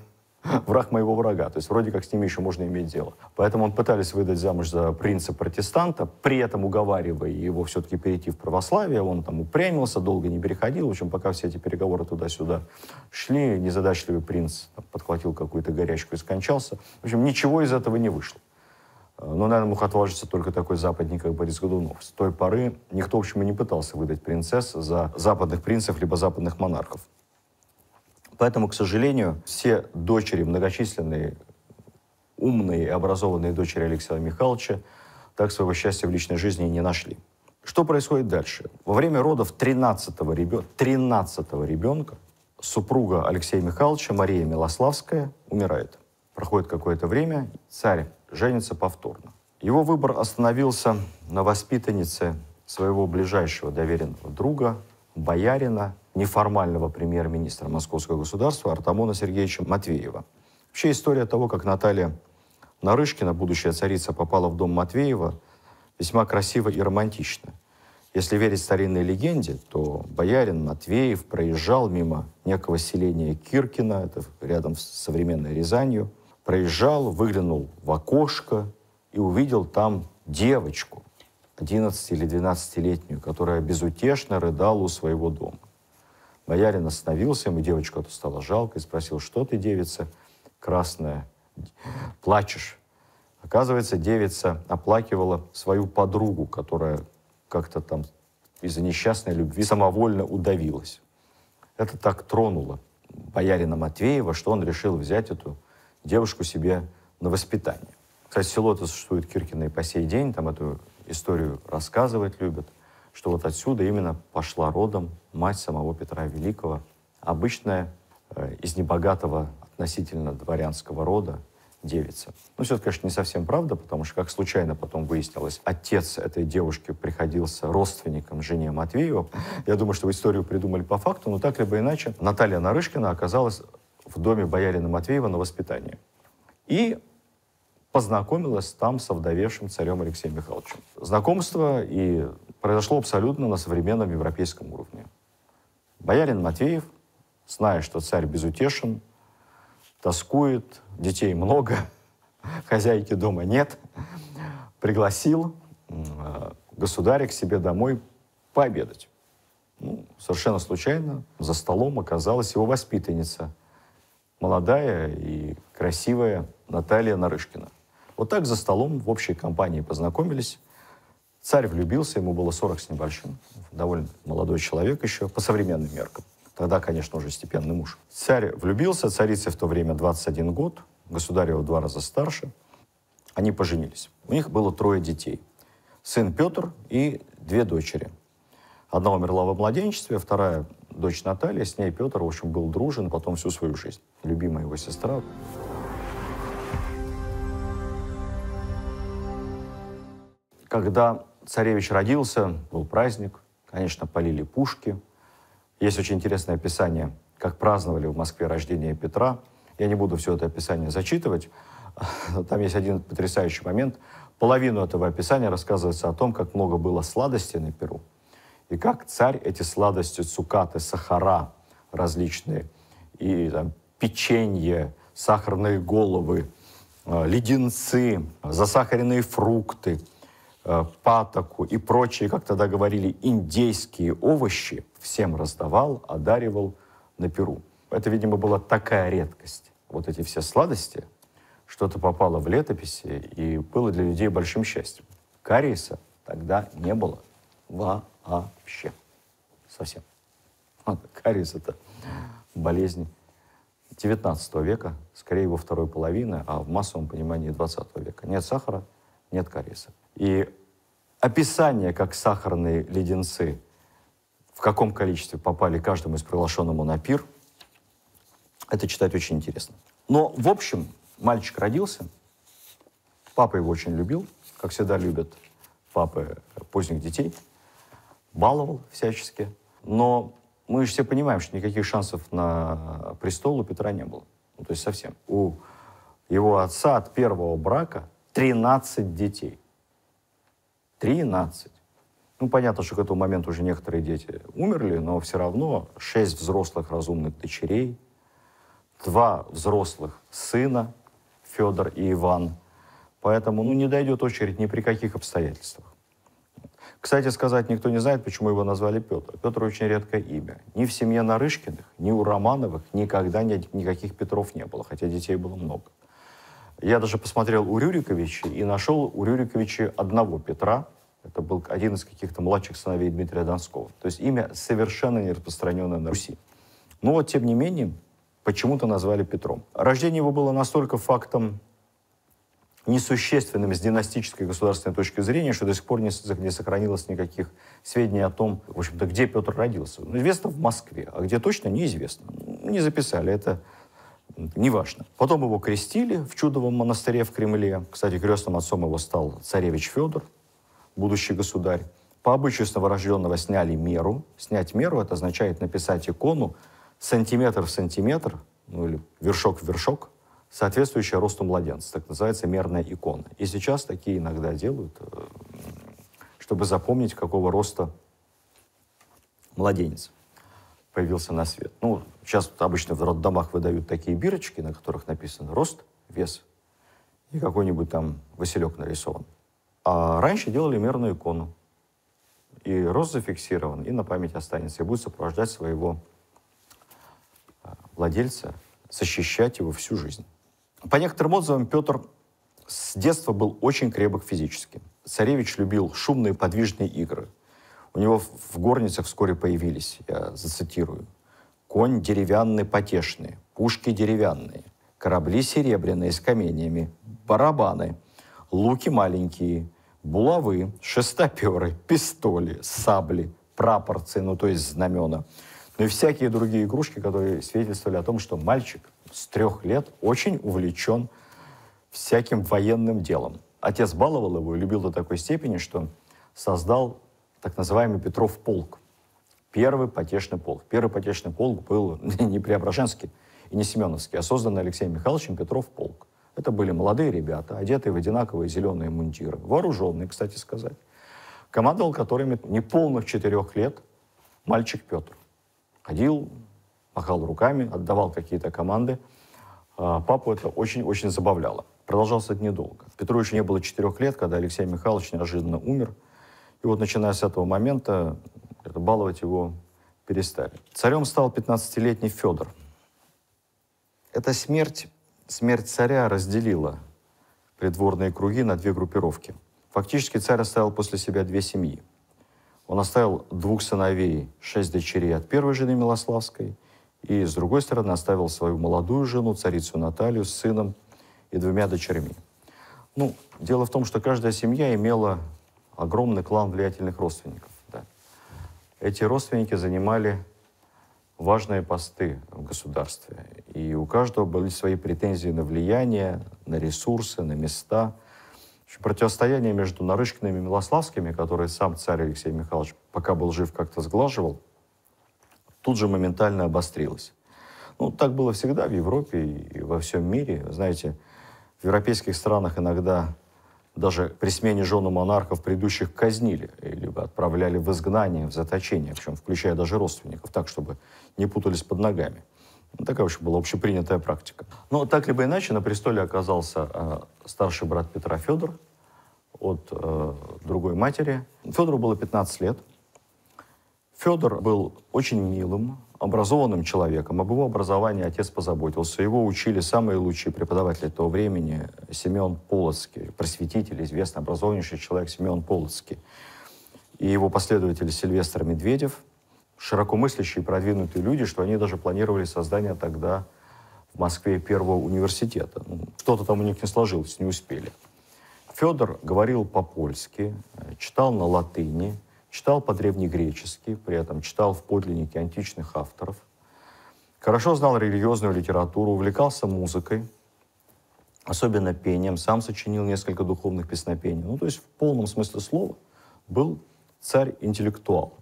враг моего врага. То есть вроде как с ними еще можно иметь дело. Поэтому он пытались выдать замуж за принца протестанта, при этом уговаривая его все-таки перейти в православие. Он там упрямился, долго не переходил. В общем, пока все эти переговоры туда-сюда шли, незадачливый принц подхватил какую-то горячку и скончался. В общем, ничего из этого не вышло. Но, наверное, мог отважиться только такой западник, как Борис Годунов. С той поры никто, в общем, и не пытался выдать принцесс за западных принцев либо западных монархов. Поэтому, к сожалению, все дочери, многочисленные, умные и образованные дочери Алексея Михайловича, так своего счастья в личной жизни не нашли. Что происходит дальше? Во время родов 13-го ребенка, 13 ребенка супруга Алексея Михайловича, Мария Милославская, умирает. Проходит какое-то время, царь женится повторно. Его выбор остановился на воспитаннице своего ближайшего доверенного друга, боярина, неформального премьер-министра Московского государства Артамона Сергеевича Матвеева. Вообще история того, как Наталья Нарышкина, будущая царица, попала в дом Матвеева, весьма красиво и романтично. Если верить старинной легенде, то боярин Матвеев проезжал мимо некого селения Киркина, это рядом с современной Рязанью, проезжал, выглянул в окошко и увидел там девочку. 11 или 12-летнюю, которая безутешно рыдала у своего дома. Боярин остановился, ему девочку эту стало жалко, и спросил, что ты, девица красная, плачешь? Оказывается, девица оплакивала свою подругу, которая как-то там из-за несчастной любви самовольно удавилась. Это так тронуло боярина Матвеева, что он решил взять эту девушку себе на воспитание. Кстати, село это существует Киркино и по сей день, там эту историю рассказывать любят, что вот отсюда именно пошла родом мать самого Петра Великого, обычная, э, из небогатого относительно дворянского рода, девица. Ну, все это, конечно, не совсем правда, потому что, как случайно потом выяснилось, отец этой девушки приходился родственником жене Матвеева. Я думаю, что историю придумали по факту, но так либо иначе Наталья Нарышкина оказалась в доме боярина Матвеева на воспитании. И познакомилась там с овдовевшим царем Алексеем Михайловичем. Знакомство и произошло абсолютно на современном европейском уровне. Боярин Матвеев, зная, что царь безутешен, тоскует, детей много, хозяйки дома нет, пригласил государя к себе домой пообедать. Ну, совершенно случайно за столом оказалась его воспитанница, молодая и красивая Наталья Нарышкина. Вот так за столом в общей компании познакомились. Царь влюбился, ему было 40 с небольшим, довольно молодой человек еще, по современным меркам. Тогда, конечно, уже степенный муж. Царь влюбился, царице в то время 21 год, государь в два раза старше. Они поженились. У них было трое детей. Сын Петр и две дочери. Одна умерла во младенчестве, вторая дочь Наталья, с ней Петр, в общем, был дружен потом всю свою жизнь. Любимая его сестра. Когда царевич родился, был праздник, конечно, полили пушки – есть очень интересное описание, как праздновали в Москве рождение Петра. Я не буду все это описание зачитывать. Там есть один потрясающий момент. Половину этого описания рассказывается о том, как много было сладостей на Перу. И как царь эти сладости, цукаты, сахара различные, и там, печенье, сахарные головы, э, леденцы, засахаренные фрукты, э, патоку и прочие, как тогда говорили, индейские овощи всем раздавал, одаривал на Перу. Это, видимо, была такая редкость. Вот эти все сладости, что-то попало в летописи и было для людей большим счастьем. Кариеса тогда не было вообще. Совсем. Вот, кариес – это болезнь 19 века, скорее его второй половины, а в массовом понимании 20 века. Нет сахара, нет кариеса. И описание, как сахарные леденцы в каком количестве попали каждому из приглашенному на пир, это читать очень интересно. Но, в общем, мальчик родился, папа его очень любил, как всегда любят папы поздних детей, баловал всячески. Но мы же все понимаем, что никаких шансов на престол у Петра не было. Ну, то есть совсем. У его отца от первого брака 13 детей. 13. Ну, понятно, что к этому моменту уже некоторые дети умерли, но все равно шесть взрослых разумных дочерей, два взрослых сына, Федор и Иван. Поэтому ну, не дойдет очередь ни при каких обстоятельствах. Кстати сказать, никто не знает, почему его назвали Петр. Петр очень редкое имя. Ни в семье Нарышкиных, ни у Романовых никогда ни, никаких Петров не было, хотя детей было много. Я даже посмотрел у Рюриковича и нашел у Рюриковича одного Петра – это был один из каких-то младших сыновей Дмитрия Донского. То есть имя совершенно не распространенное на Руси. Но вот, тем не менее, почему-то назвали Петром. Рождение его было настолько фактом несущественным с династической государственной точки зрения, что до сих пор не, не сохранилось никаких сведений о том, в общем-то, где Петр родился. Ну, известно в Москве, а где точно неизвестно. Не записали, это неважно. Потом его крестили в Чудовом монастыре в Кремле. Кстати, крестным отцом его стал царевич Федор, будущий государь. По обычаю с новорожденного сняли меру. Снять меру – это означает написать икону сантиметр в сантиметр, ну или вершок в вершок, соответствующая росту младенца. Так называется мерная икона. И сейчас такие иногда делают, э, чтобы запомнить, какого роста младенец появился на свет. Ну, сейчас обычно в роддомах выдают такие бирочки, на которых написано рост, вес и какой-нибудь там Василек нарисован. А раньше делали мерную икону. И рост зафиксирован, и на память останется, и будет сопровождать своего а, владельца, защищать его всю жизнь. По некоторым отзывам, Петр с детства был очень крепок физически. Царевич любил шумные подвижные игры. У него в горницах вскоре появились, я зацитирую, «Конь деревянный потешный, пушки деревянные, корабли серебряные с каменьями, барабаны, луки маленькие, булавы, шестоперы, пистоли, сабли, прапорцы, ну то есть знамена, ну и всякие другие игрушки, которые свидетельствовали о том, что мальчик с трех лет очень увлечен всяким военным делом. Отец баловал его и любил до такой степени, что создал так называемый Петров полк. Первый потешный полк. Первый потешный полк был не Преображенский и не Семеновский, а созданный Алексеем Михайловичем Петров полк. Это были молодые ребята, одетые в одинаковые зеленые мундиры, вооруженные, кстати сказать. Командовал которыми неполных четырех лет мальчик Петр. Ходил, махал руками, отдавал какие-то команды. А, папу это очень-очень забавляло. Продолжался это недолго. Петру еще не было четырех лет, когда Алексей Михайлович неожиданно умер. И вот начиная с этого момента баловать его перестали. Царем стал 15-летний Федор. Эта смерть, смерть царя разделила придворные круги на две группировки. Фактически царь оставил после себя две семьи. Он оставил двух сыновей, шесть дочерей от первой жены Милославской, и, с другой стороны, оставил свою молодую жену, царицу Наталью, с сыном и двумя дочерьми. Ну, дело в том, что каждая семья имела огромный клан влиятельных родственников. Да. Эти родственники занимали важные посты в государстве. И у каждого были свои претензии на влияние, на ресурсы, на места. Противостояние между Нарышкиными и Милославскими, которые сам царь Алексей Михайлович, пока был жив, как-то сглаживал, тут же моментально обострилось. Ну, так было всегда в Европе и во всем мире. Знаете, в европейских странах иногда даже при смене жены монархов предыдущих казнили, либо отправляли в изгнание, в заточение, причем включая даже родственников, так, чтобы не путались под ногами. Ну, такая вообще была общепринятая практика. Но так либо иначе на престоле оказался э, старший брат Петра Федор от э, другой матери. Федору было 15 лет. Федор был очень милым, образованным человеком. Об его образовании отец позаботился. Его учили самые лучшие преподаватели того времени. Семен Полоцкий, просветитель, известный, образованнейший человек Семен Полоцкий. И его последователь Сильвестр Медведев. Широкомыслящие продвинутые люди, что они даже планировали создание тогда в Москве первого университета. Ну, что-то там у них не сложилось, не успели. Федор говорил по-польски, читал на латыни, читал по-древнегречески, при этом читал в подлиннике античных авторов, хорошо знал религиозную литературу, увлекался музыкой, особенно пением, сам сочинил несколько духовных песнопений. Ну, то есть в полном смысле слова был царь-интеллектуал.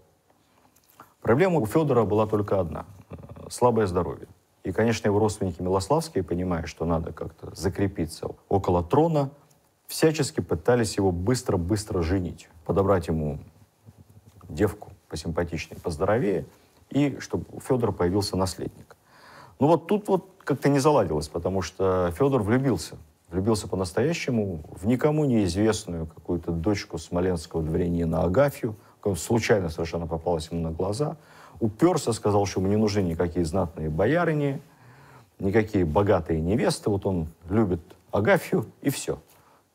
Проблема у Федора была только одна – слабое здоровье. И, конечно, его родственники Милославские, понимая, что надо как-то закрепиться около трона, всячески пытались его быстро-быстро женить, подобрать ему девку посимпатичнее, поздоровее, и чтобы у Федора появился наследник. Ну вот тут вот как-то не заладилось, потому что Федор влюбился. Влюбился по-настоящему в никому неизвестную какую-то дочку смоленского дворянина Агафью, случайно совершенно попалась ему на глаза, уперся, сказал, что ему не нужны никакие знатные боярыни, никакие богатые невесты, вот он любит Агафью, и все.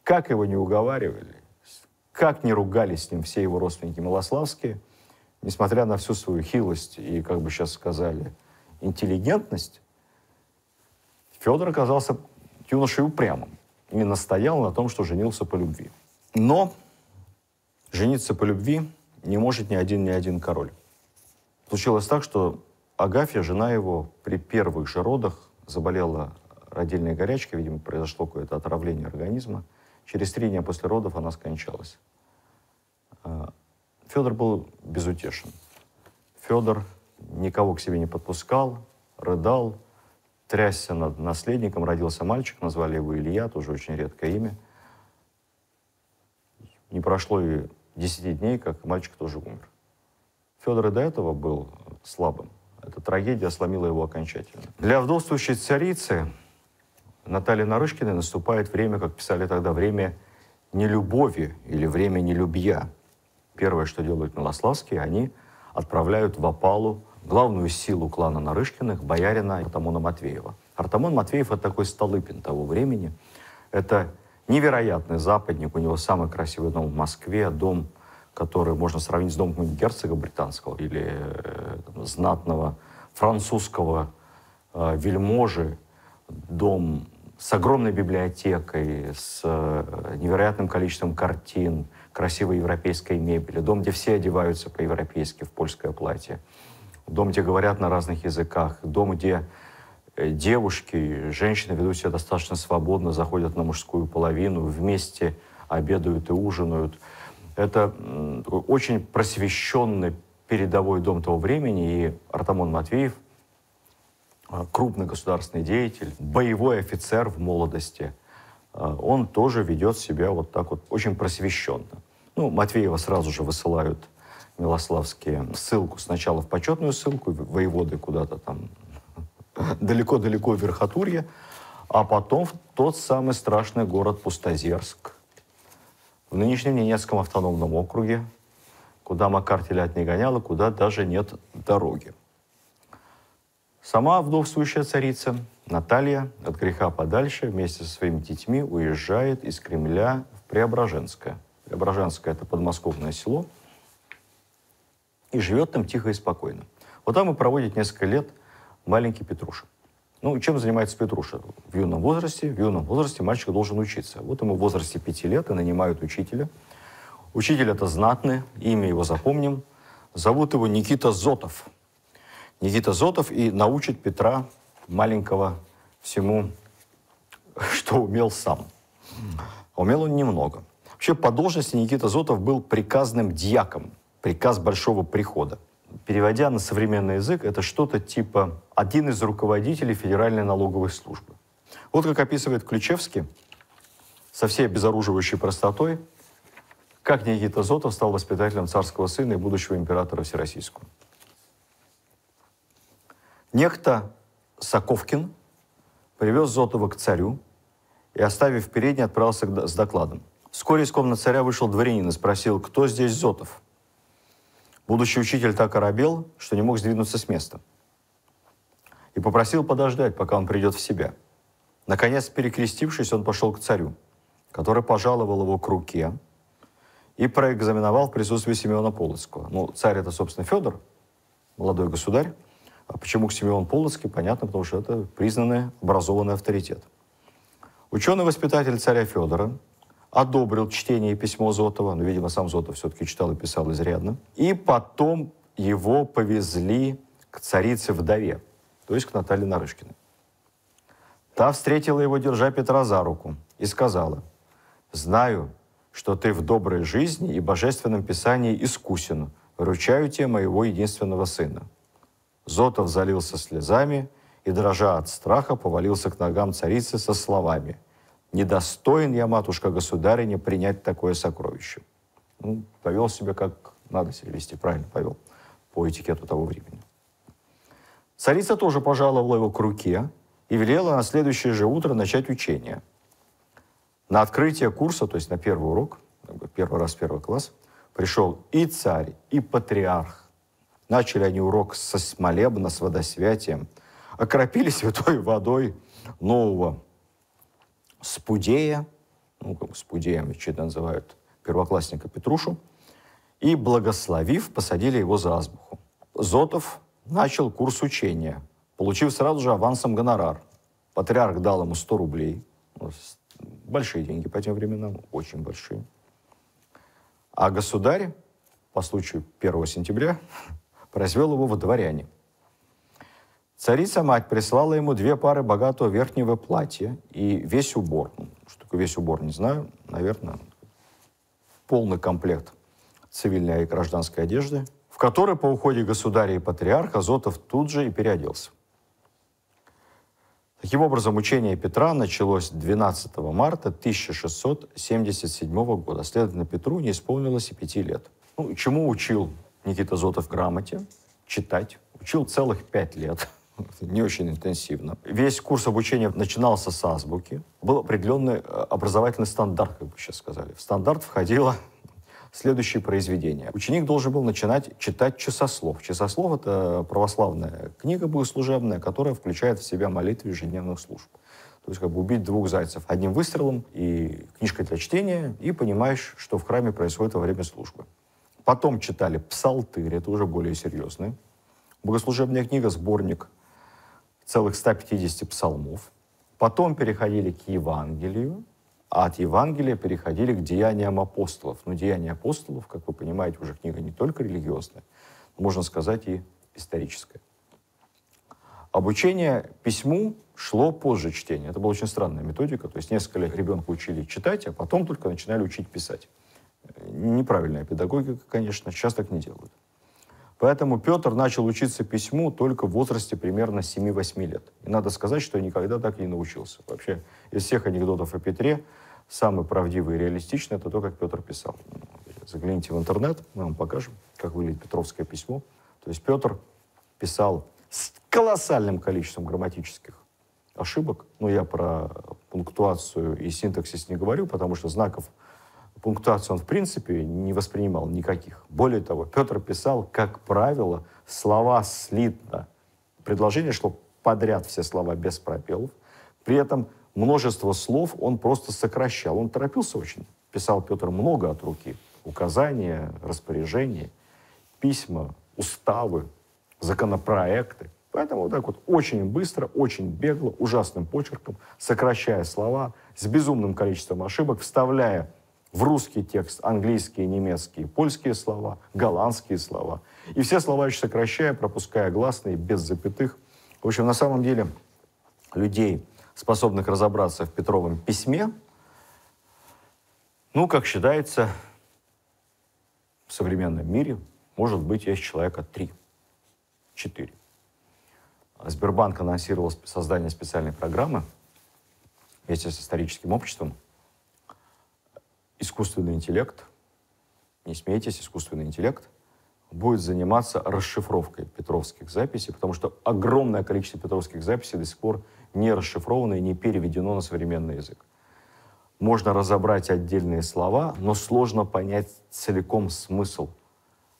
Как его не уговаривали, как не ругались с ним все его родственники Милославские, несмотря на всю свою хилость и, как бы сейчас сказали, интеллигентность, Федор оказался юношей упрямым и настоял на том, что женился по любви. Но жениться по любви не может ни один ни один король. Случилось так, что Агафья, жена его, при первых же родах заболела родильной горячкой, видимо, произошло какое-то отравление организма. Через три дня после родов она скончалась. А, Федор был безутешен. Федор никого к себе не подпускал, рыдал, трясся над наследником. Родился мальчик, назвали его Илья, тоже очень редкое имя. Не прошло и десяти дней, как мальчик тоже умер. Федор и до этого был слабым. Эта трагедия сломила его окончательно. Для вдовствующей царицы Натальи Нарышкиной наступает время, как писали тогда, время нелюбови или время нелюбья. Первое, что делают Милославские, они отправляют в опалу главную силу клана Нарышкиных, боярина Артамона Матвеева. Артамон Матвеев – это такой Столыпин того времени. Это невероятный западник, у него самый красивый дом в Москве, дом, который можно сравнить с домом герцога британского или э, знатного французского э, вельможи, дом с огромной библиотекой, с э, невероятным количеством картин, красивой европейской мебели, дом, где все одеваются по-европейски в польское платье, дом, где говорят на разных языках, дом, где девушки, женщины ведут себя достаточно свободно, заходят на мужскую половину, вместе обедают и ужинают. Это очень просвещенный передовой дом того времени, и Артамон Матвеев, э, крупный государственный деятель, боевой офицер в молодости, э, он тоже ведет себя вот так вот очень просвещенно. Ну, Матвеева сразу же высылают Милославские ссылку сначала в почетную ссылку, воеводы куда-то там далеко-далеко в Верхотурье, а потом в тот самый страшный город Пустозерск, в нынешнем Ненецком автономном округе, куда Макар телят не гонял, и куда даже нет дороги. Сама вдовствующая царица Наталья от греха подальше вместе со своими детьми уезжает из Кремля в Преображенское. Преображенское – это подмосковное село – и живет там тихо и спокойно. Вот там и проводит несколько лет маленький Петруша. Ну, чем занимается Петруша? В юном возрасте, в юном возрасте мальчик должен учиться. Вот ему в возрасте пяти лет и нанимают учителя. Учитель это знатный, имя его запомним. Зовут его Никита Зотов. Никита Зотов и научит Петра маленького всему, что умел сам. умел он немного. Вообще по должности Никита Зотов был приказным дьяком приказ большого прихода. Переводя на современный язык, это что-то типа один из руководителей Федеральной налоговой службы. Вот как описывает Ключевский со всей обезоруживающей простотой, как Никита Зотов стал воспитателем царского сына и будущего императора Всероссийского. Некто Соковкин привез Зотова к царю и, оставив в передней, отправился с докладом. Вскоре из комнаты царя вышел дворянин и спросил, кто здесь Зотов? Будущий учитель так оробел, что не мог сдвинуться с места. И попросил подождать, пока он придет в себя. Наконец, перекрестившись, он пошел к царю, который пожаловал его к руке и проэкзаменовал в присутствии Симеона Полоцкого. Ну, царь это, собственно, Федор, молодой государь. А почему к Симеон Полоцкий? Понятно, потому что это признанный образованный авторитет. Ученый-воспитатель царя Федора одобрил чтение и письмо Зотова, ну, видимо, сам Зотов все-таки читал и писал изрядно, и потом его повезли к царице-вдове, то есть к Наталье Нарышкиной. Та встретила его, держа Петра за руку, и сказала, «Знаю, что ты в доброй жизни и божественном писании искусен. Вручаю тебе моего единственного сына». Зотов залился слезами и, дрожа от страха, повалился к ногам царицы со словами – недостоин я, матушка государиня, принять такое сокровище. Ну, повел себя как надо себя вести, правильно повел, по этикету того времени. Царица тоже пожаловала его к руке и велела на следующее же утро начать учение. На открытие курса, то есть на первый урок, первый раз первый класс, пришел и царь, и патриарх. Начали они урок со смолебна, с водосвятием, окропили святой водой нового Спудея, ну, как бы Спудеем что-то называют первоклассника Петрушу, и, благословив, посадили его за азбуху. Зотов начал курс учения, получив сразу же авансом гонорар. Патриарх дал ему 100 рублей. Ну, большие деньги по тем временам, очень большие. А государь, по случаю 1 сентября, произвел его во дворяне – Царица-мать прислала ему две пары богатого верхнего платья и весь убор. Ну, что такое весь убор, не знаю. Наверное, полный комплект цивильной и гражданской одежды, в который по уходе государя и патриарха Зотов тут же и переоделся. Таким образом, учение Петра началось 12 марта 1677 года. Следовательно, Петру не исполнилось и пяти лет. Ну, чему учил Никита Зотов грамоте? Читать. Учил целых пять лет. Не очень интенсивно. Весь курс обучения начинался с азбуки. Был определенный э, образовательный стандарт, как бы сейчас сказали. В стандарт входило следующие произведения. Ученик должен был начинать читать часослов. Часослов — это православная книга богослужебная, которая включает в себя молитвы ежедневных служб. То есть как бы убить двух зайцев одним выстрелом и книжкой для чтения, и понимаешь, что в храме происходит во время службы. Потом читали псалтырь, это уже более серьезный. Богослужебная книга, сборник целых 150 псалмов. Потом переходили к Евангелию, а от Евангелия переходили к деяниям апостолов. Но деяния апостолов, как вы понимаете, уже книга не только религиозная, можно сказать и историческая. Обучение письму шло позже чтения. Это была очень странная методика. То есть несколько лет ребенка учили читать, а потом только начинали учить писать. Неправильная педагогика, конечно, сейчас так не делают. Поэтому Петр начал учиться письму только в возрасте примерно 7-8 лет. И надо сказать, что никогда так и не научился. Вообще, из всех анекдотов о Петре, самый правдивый и реалистичный — это то, как Петр писал. Загляните в интернет, мы вам покажем, как выглядит Петровское письмо. То есть Петр писал с колоссальным количеством грамматических ошибок. Ну, я про пунктуацию и синтаксис не говорю, потому что знаков пунктуацию он в принципе не воспринимал никаких. Более того, Петр писал, как правило, слова слитно. Предложение шло подряд все слова без пропелов. При этом множество слов он просто сокращал. Он торопился очень. Писал Петр много от руки. Указания, распоряжения, письма, уставы, законопроекты. Поэтому вот так вот очень быстро, очень бегло, ужасным почерком, сокращая слова, с безумным количеством ошибок, вставляя в русский текст английские, немецкие, польские слова, голландские слова. И все слова еще сокращая, пропуская гласные, без запятых. В общем, на самом деле людей, способных разобраться в Петровом письме, ну, как считается, в современном мире, может быть, есть человека три, четыре. Сбербанк анонсировал создание специальной программы вместе с историческим обществом, искусственный интеллект, не смейтесь, искусственный интеллект, будет заниматься расшифровкой петровских записей, потому что огромное количество петровских записей до сих пор не расшифровано и не переведено на современный язык. Можно разобрать отдельные слова, но сложно понять целиком смысл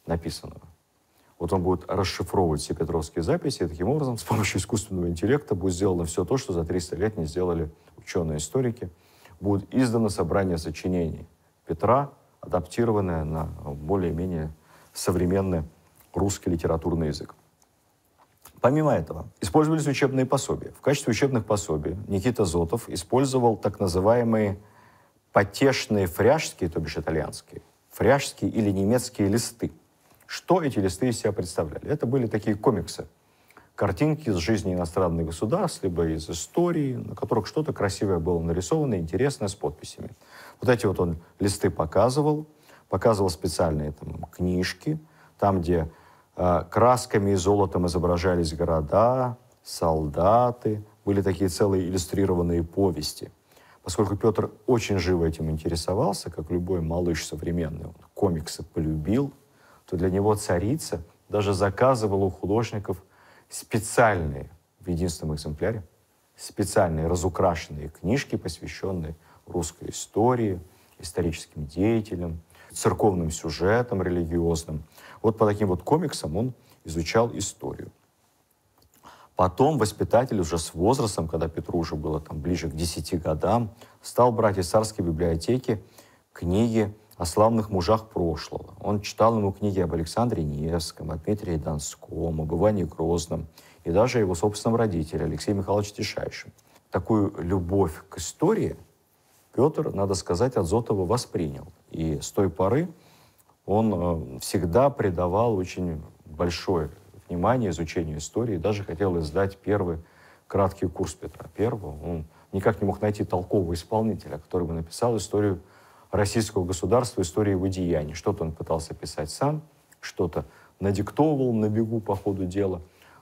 написанного. Вот он будет расшифровывать все петровские записи, и таким образом с помощью искусственного интеллекта будет сделано все то, что за 300 лет не сделали ученые-историки. Будет издано собрание сочинений Петра, адаптированное на более-менее современный русский литературный язык. Помимо этого, использовались учебные пособия. В качестве учебных пособий Никита Зотов использовал так называемые потешные фряжские, то бишь итальянские, фряжские или немецкие листы. Что эти листы из себя представляли? Это были такие комиксы, картинки из жизни иностранных государств, либо из истории, на которых что-то красивое было нарисовано, интересное, с подписями. Вот эти вот он листы показывал, показывал специальные там, книжки, там, где э, красками и золотом изображались города, солдаты, были такие целые иллюстрированные повести. Поскольку Петр очень живо этим интересовался, как любой малыш современный, он комиксы полюбил, то для него царица даже заказывала у художников специальные, в единственном экземпляре, специальные разукрашенные книжки, посвященные русской истории, историческим деятелям, церковным сюжетам религиозным. Вот по таким вот комиксам он изучал историю. Потом воспитатель уже с возрастом, когда Петру уже было там ближе к 10 годам, стал брать из царской библиотеки книги о славных мужах прошлого. Он читал ему книги об Александре Невском, о Дмитрии Донском, об Иване Грозном и даже о его собственном родителе Алексее Михайловиче Тишайшем. Такую любовь к истории – Петр, надо сказать, от Зотова воспринял. И с той поры он э, всегда придавал очень большое внимание изучению истории, даже хотел издать первый краткий курс Петра Первого. Он никак не мог найти толкового исполнителя, который бы написал историю российского государства, историю его деяний. Что-то он пытался писать сам, что-то надиктовывал на бегу по ходу дела.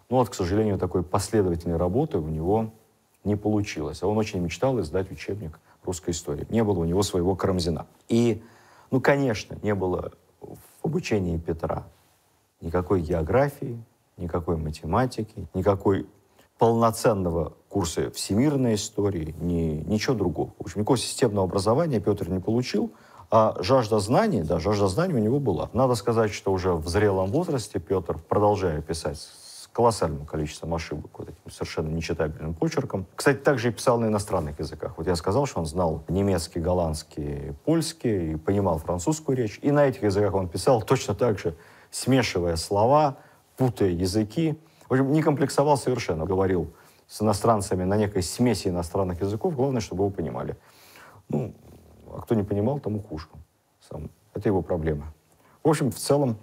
Но вот, к сожалению, такой последовательной работы у него не получилось. А он очень мечтал издать учебник – русской истории. Не было у него своего Карамзина. И, ну, конечно, не было в обучении Петра никакой географии, никакой математики, никакой полноценного курса всемирной истории, ни, ничего другого. В общем, никакого системного образования Петр не получил, а жажда знаний, да, жажда знаний у него была. Надо сказать, что уже в зрелом возрасте Петр, продолжая писать с колоссальным количеством ошибок, вот этим совершенно нечитабельным почерком. Кстати, также и писал на иностранных языках. Вот я сказал, что он знал немецкий, голландский, польский, и понимал французскую речь. И на этих языках он писал точно так же, смешивая слова, путая языки. В общем, не комплексовал совершенно. Говорил с иностранцами на некой смеси иностранных языков. Главное, чтобы его понимали. Ну, а кто не понимал, тому хуже. Сам. Это его проблема. В общем, в целом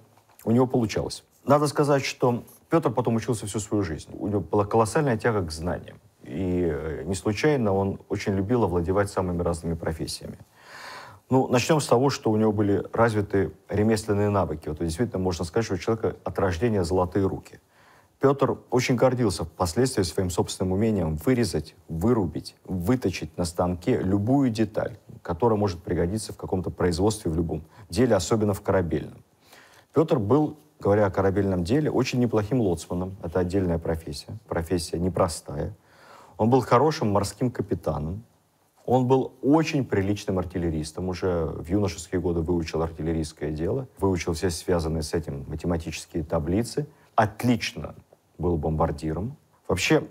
у него получалось. Надо сказать, что Петр потом учился всю свою жизнь. У него была колоссальная тяга к знаниям. И э, не случайно он очень любил овладевать самыми разными профессиями. Ну, начнем с того, что у него были развиты ремесленные навыки. Вот действительно можно сказать, что у человека от рождения золотые руки. Петр очень гордился впоследствии своим собственным умением вырезать, вырубить, выточить на станке любую деталь, которая может пригодиться в каком-то производстве в любом деле, особенно в корабельном. Петр был, говоря о корабельном деле, очень неплохим лоцманом. Это отдельная профессия, профессия непростая. Он был хорошим морским капитаном. Он был очень приличным артиллеристом. Уже в юношеские годы выучил артиллерийское дело, выучил все связанные с этим математические таблицы. Отлично был бомбардиром. Вообще,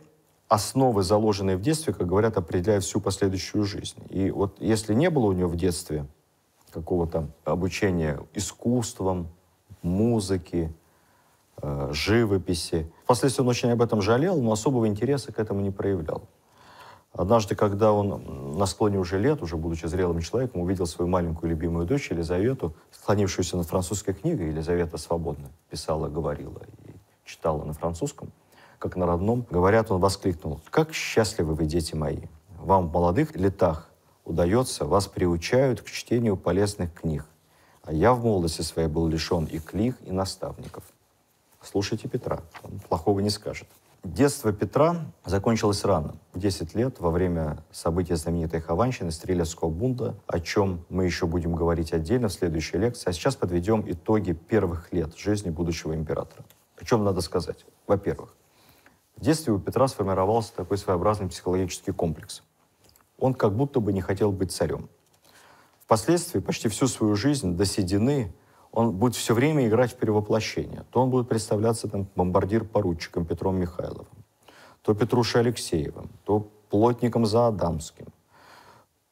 основы, заложенные в детстве, как говорят, определяют всю последующую жизнь. И вот если не было у него в детстве какого-то обучения искусствам, музыке, э, живописи, впоследствии он очень об этом жалел, но особого интереса к этому не проявлял. Однажды, когда он на склоне уже лет, уже будучи зрелым человеком, увидел свою маленькую любимую дочь Елизавету, склонившуюся над французской книгой, Елизавета свободно писала, говорила читала на французском, как на родном, говорят, он воскликнул, «Как счастливы вы, дети мои! Вам в молодых летах удается, вас приучают к чтению полезных книг, а я в молодости своей был лишен и книг, и наставников». Слушайте Петра, он плохого не скажет. Детство Петра закончилось рано, в 10 лет, во время события знаменитой Хованщины, Стрелецкого бунта, о чем мы еще будем говорить отдельно в следующей лекции. А сейчас подведем итоги первых лет жизни будущего императора. О чем надо сказать? Во-первых, в детстве у Петра сформировался такой своеобразный психологический комплекс. Он как будто бы не хотел быть царем. Впоследствии, почти всю свою жизнь до седины, он будет все время играть в перевоплощение. То он будет представляться там бомбардир-поручиком Петром Михайловым, то Петрушей Алексеевым, то плотником Заадамским,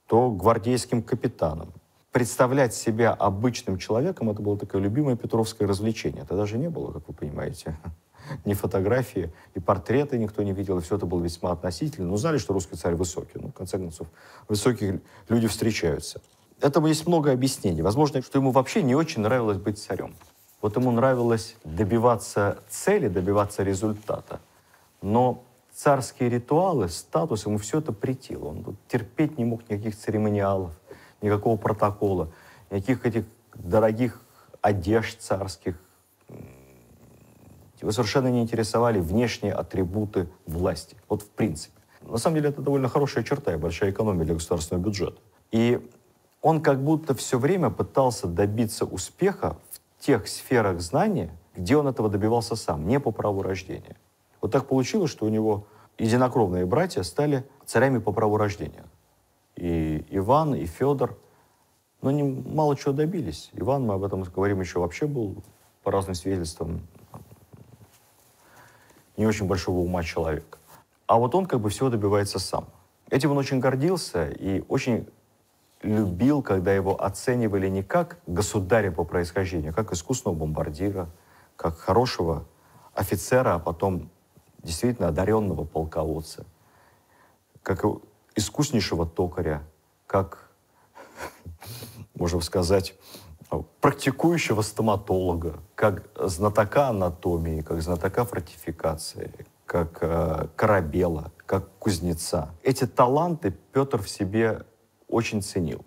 то гвардейским капитаном. Представлять себя обычным человеком — это было такое любимое петровское развлечение. Это даже не было, как вы понимаете ни фотографии, и портреты никто не видел, и все это было весьма относительно. Но знали, что русский царь высокий. Ну, в конце концов, высокие люди встречаются. Этому есть много объяснений. Возможно, что ему вообще не очень нравилось быть царем. Вот ему нравилось добиваться цели, добиваться результата. Но царские ритуалы, статус, ему все это претило. Он терпеть не мог никаких церемониалов, никакого протокола, никаких этих дорогих одежд царских, его совершенно не интересовали внешние атрибуты власти. Вот в принципе. На самом деле это довольно хорошая черта и большая экономия для государственного бюджета. И он как будто все время пытался добиться успеха в тех сферах знания, где он этого добивался сам, не по праву рождения. Вот так получилось, что у него единокровные братья стали царями по праву рождения. И Иван, и Федор, но они мало чего добились. Иван, мы об этом говорим, еще вообще был, по разным свидетельствам, не очень большого ума человек. А вот он как бы всего добивается сам. Этим он очень гордился и очень любил, когда его оценивали не как государя по происхождению, а как искусного бомбардира, как хорошего офицера, а потом действительно одаренного полководца, как искуснейшего токаря, как, можно сказать, практикующего стоматолога, как знатока анатомии, как знатока фортификации, как э, корабела, как кузнеца. Эти таланты Петр в себе очень ценил.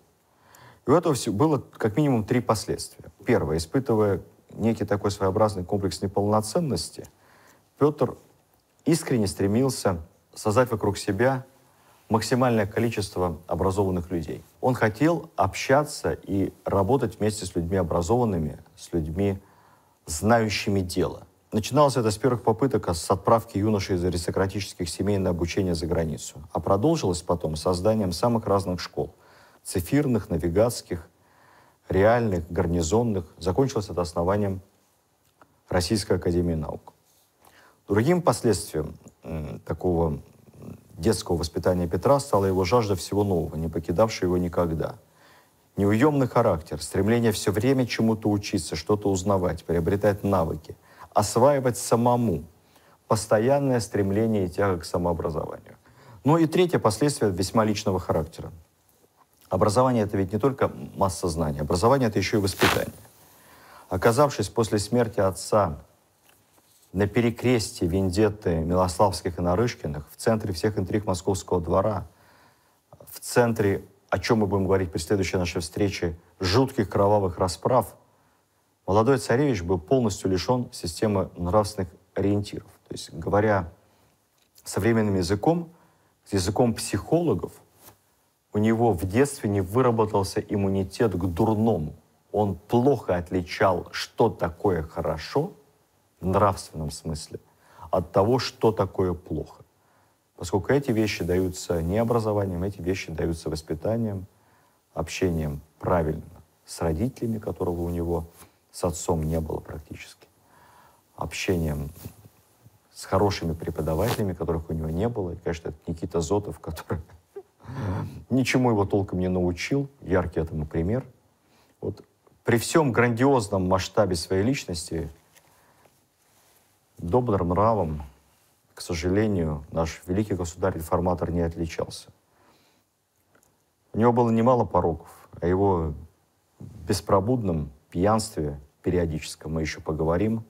И у этого было как минимум три последствия. Первое, испытывая некий такой своеобразный комплекс неполноценности, Петр искренне стремился создать вокруг себя максимальное количество образованных людей. Он хотел общаться и работать вместе с людьми образованными, с людьми, знающими дело. Начиналось это с первых попыток с отправки юношей из аристократических семей на обучение за границу, а продолжилось потом созданием самых разных школ – цифирных, навигатских, реальных, гарнизонных. Закончилось это основанием Российской Академии Наук. Другим последствием такого детского воспитания Петра стала его жажда всего нового, не покидавшая его никогда. Неуемный характер, стремление все время чему-то учиться, что-то узнавать, приобретать навыки – осваивать самому. Постоянное стремление и тяга к самообразованию. Ну и третье последствие весьма личного характера. Образование — это ведь не только масса знаний. Образование — это еще и воспитание. Оказавшись после смерти отца на перекрестии Вендетты Милославских и Нарышкиных, в центре всех интриг московского двора, в центре, о чем мы будем говорить при следующей нашей встрече, жутких кровавых расправ — молодой царевич был полностью лишен системы нравственных ориентиров. То есть, говоря современным языком, языком психологов, у него в детстве не выработался иммунитет к дурному. Он плохо отличал, что такое хорошо в нравственном смысле, от того, что такое плохо. Поскольку эти вещи даются не образованием, эти вещи даются воспитанием, общением правильно с родителями, которого у него с отцом не было практически. Общением с хорошими преподавателями, которых у него не было. И, конечно, это Никита Зотов, который ничему его толком не научил. Яркий этому пример. Вот при всем грандиозном масштабе своей личности, добрым нравом, к сожалению, наш великий государь-реформатор не отличался. У него было немало пороков, о его беспробудном пьянстве периодическом мы еще поговорим,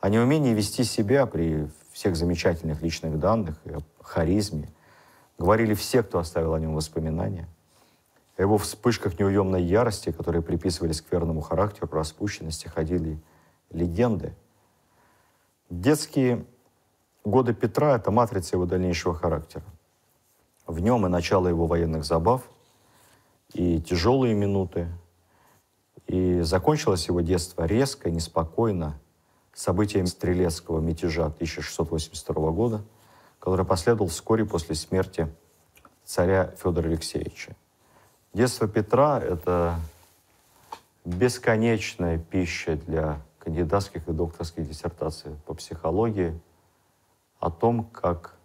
о неумении вести себя при всех замечательных личных данных, и о харизме. Говорили все, кто оставил о нем воспоминания. О его вспышках неуемной ярости, которые приписывались к верному характеру, распущенности, ходили легенды. Детские годы Петра — это матрица его дальнейшего характера. В нем и начало его военных забав, и тяжелые минуты, и закончилось его детство резко, неспокойно, событиями Стрелецкого мятежа 1682 года, который последовал вскоре после смерти царя Федора Алексеевича. Детство Петра — это бесконечная пища для кандидатских и докторских диссертаций по психологии о том, как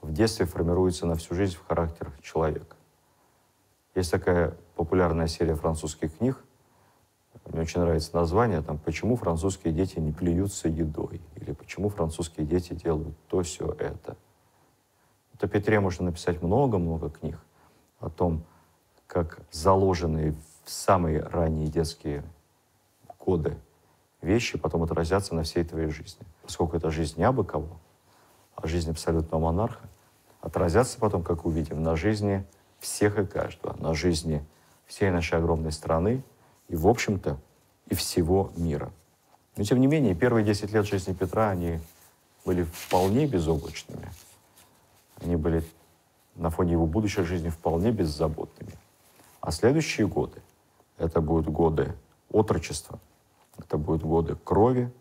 в детстве формируется на всю жизнь характер человека. Есть такая популярная серия французских книг мне очень нравится название, там, почему французские дети не плюются едой, или почему французские дети делают то, все это. Вот о Петре можно написать много-много книг о том, как заложенные в самые ранние детские годы вещи потом отразятся на всей твоей жизни. Поскольку это жизнь не абы кого, а жизнь абсолютного монарха, отразятся потом, как увидим, на жизни всех и каждого, на жизни всей нашей огромной страны, и, в общем-то, и всего мира. Но, тем не менее, первые 10 лет жизни Петра, они были вполне безоблачными. Они были на фоне его будущей жизни вполне беззаботными. А следующие годы — это будут годы отрочества, это будут годы крови,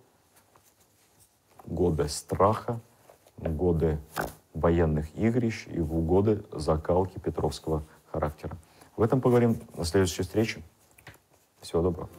годы страха, годы военных игрищ и годы закалки петровского характера. В этом поговорим на следующей встрече. Всего доброго.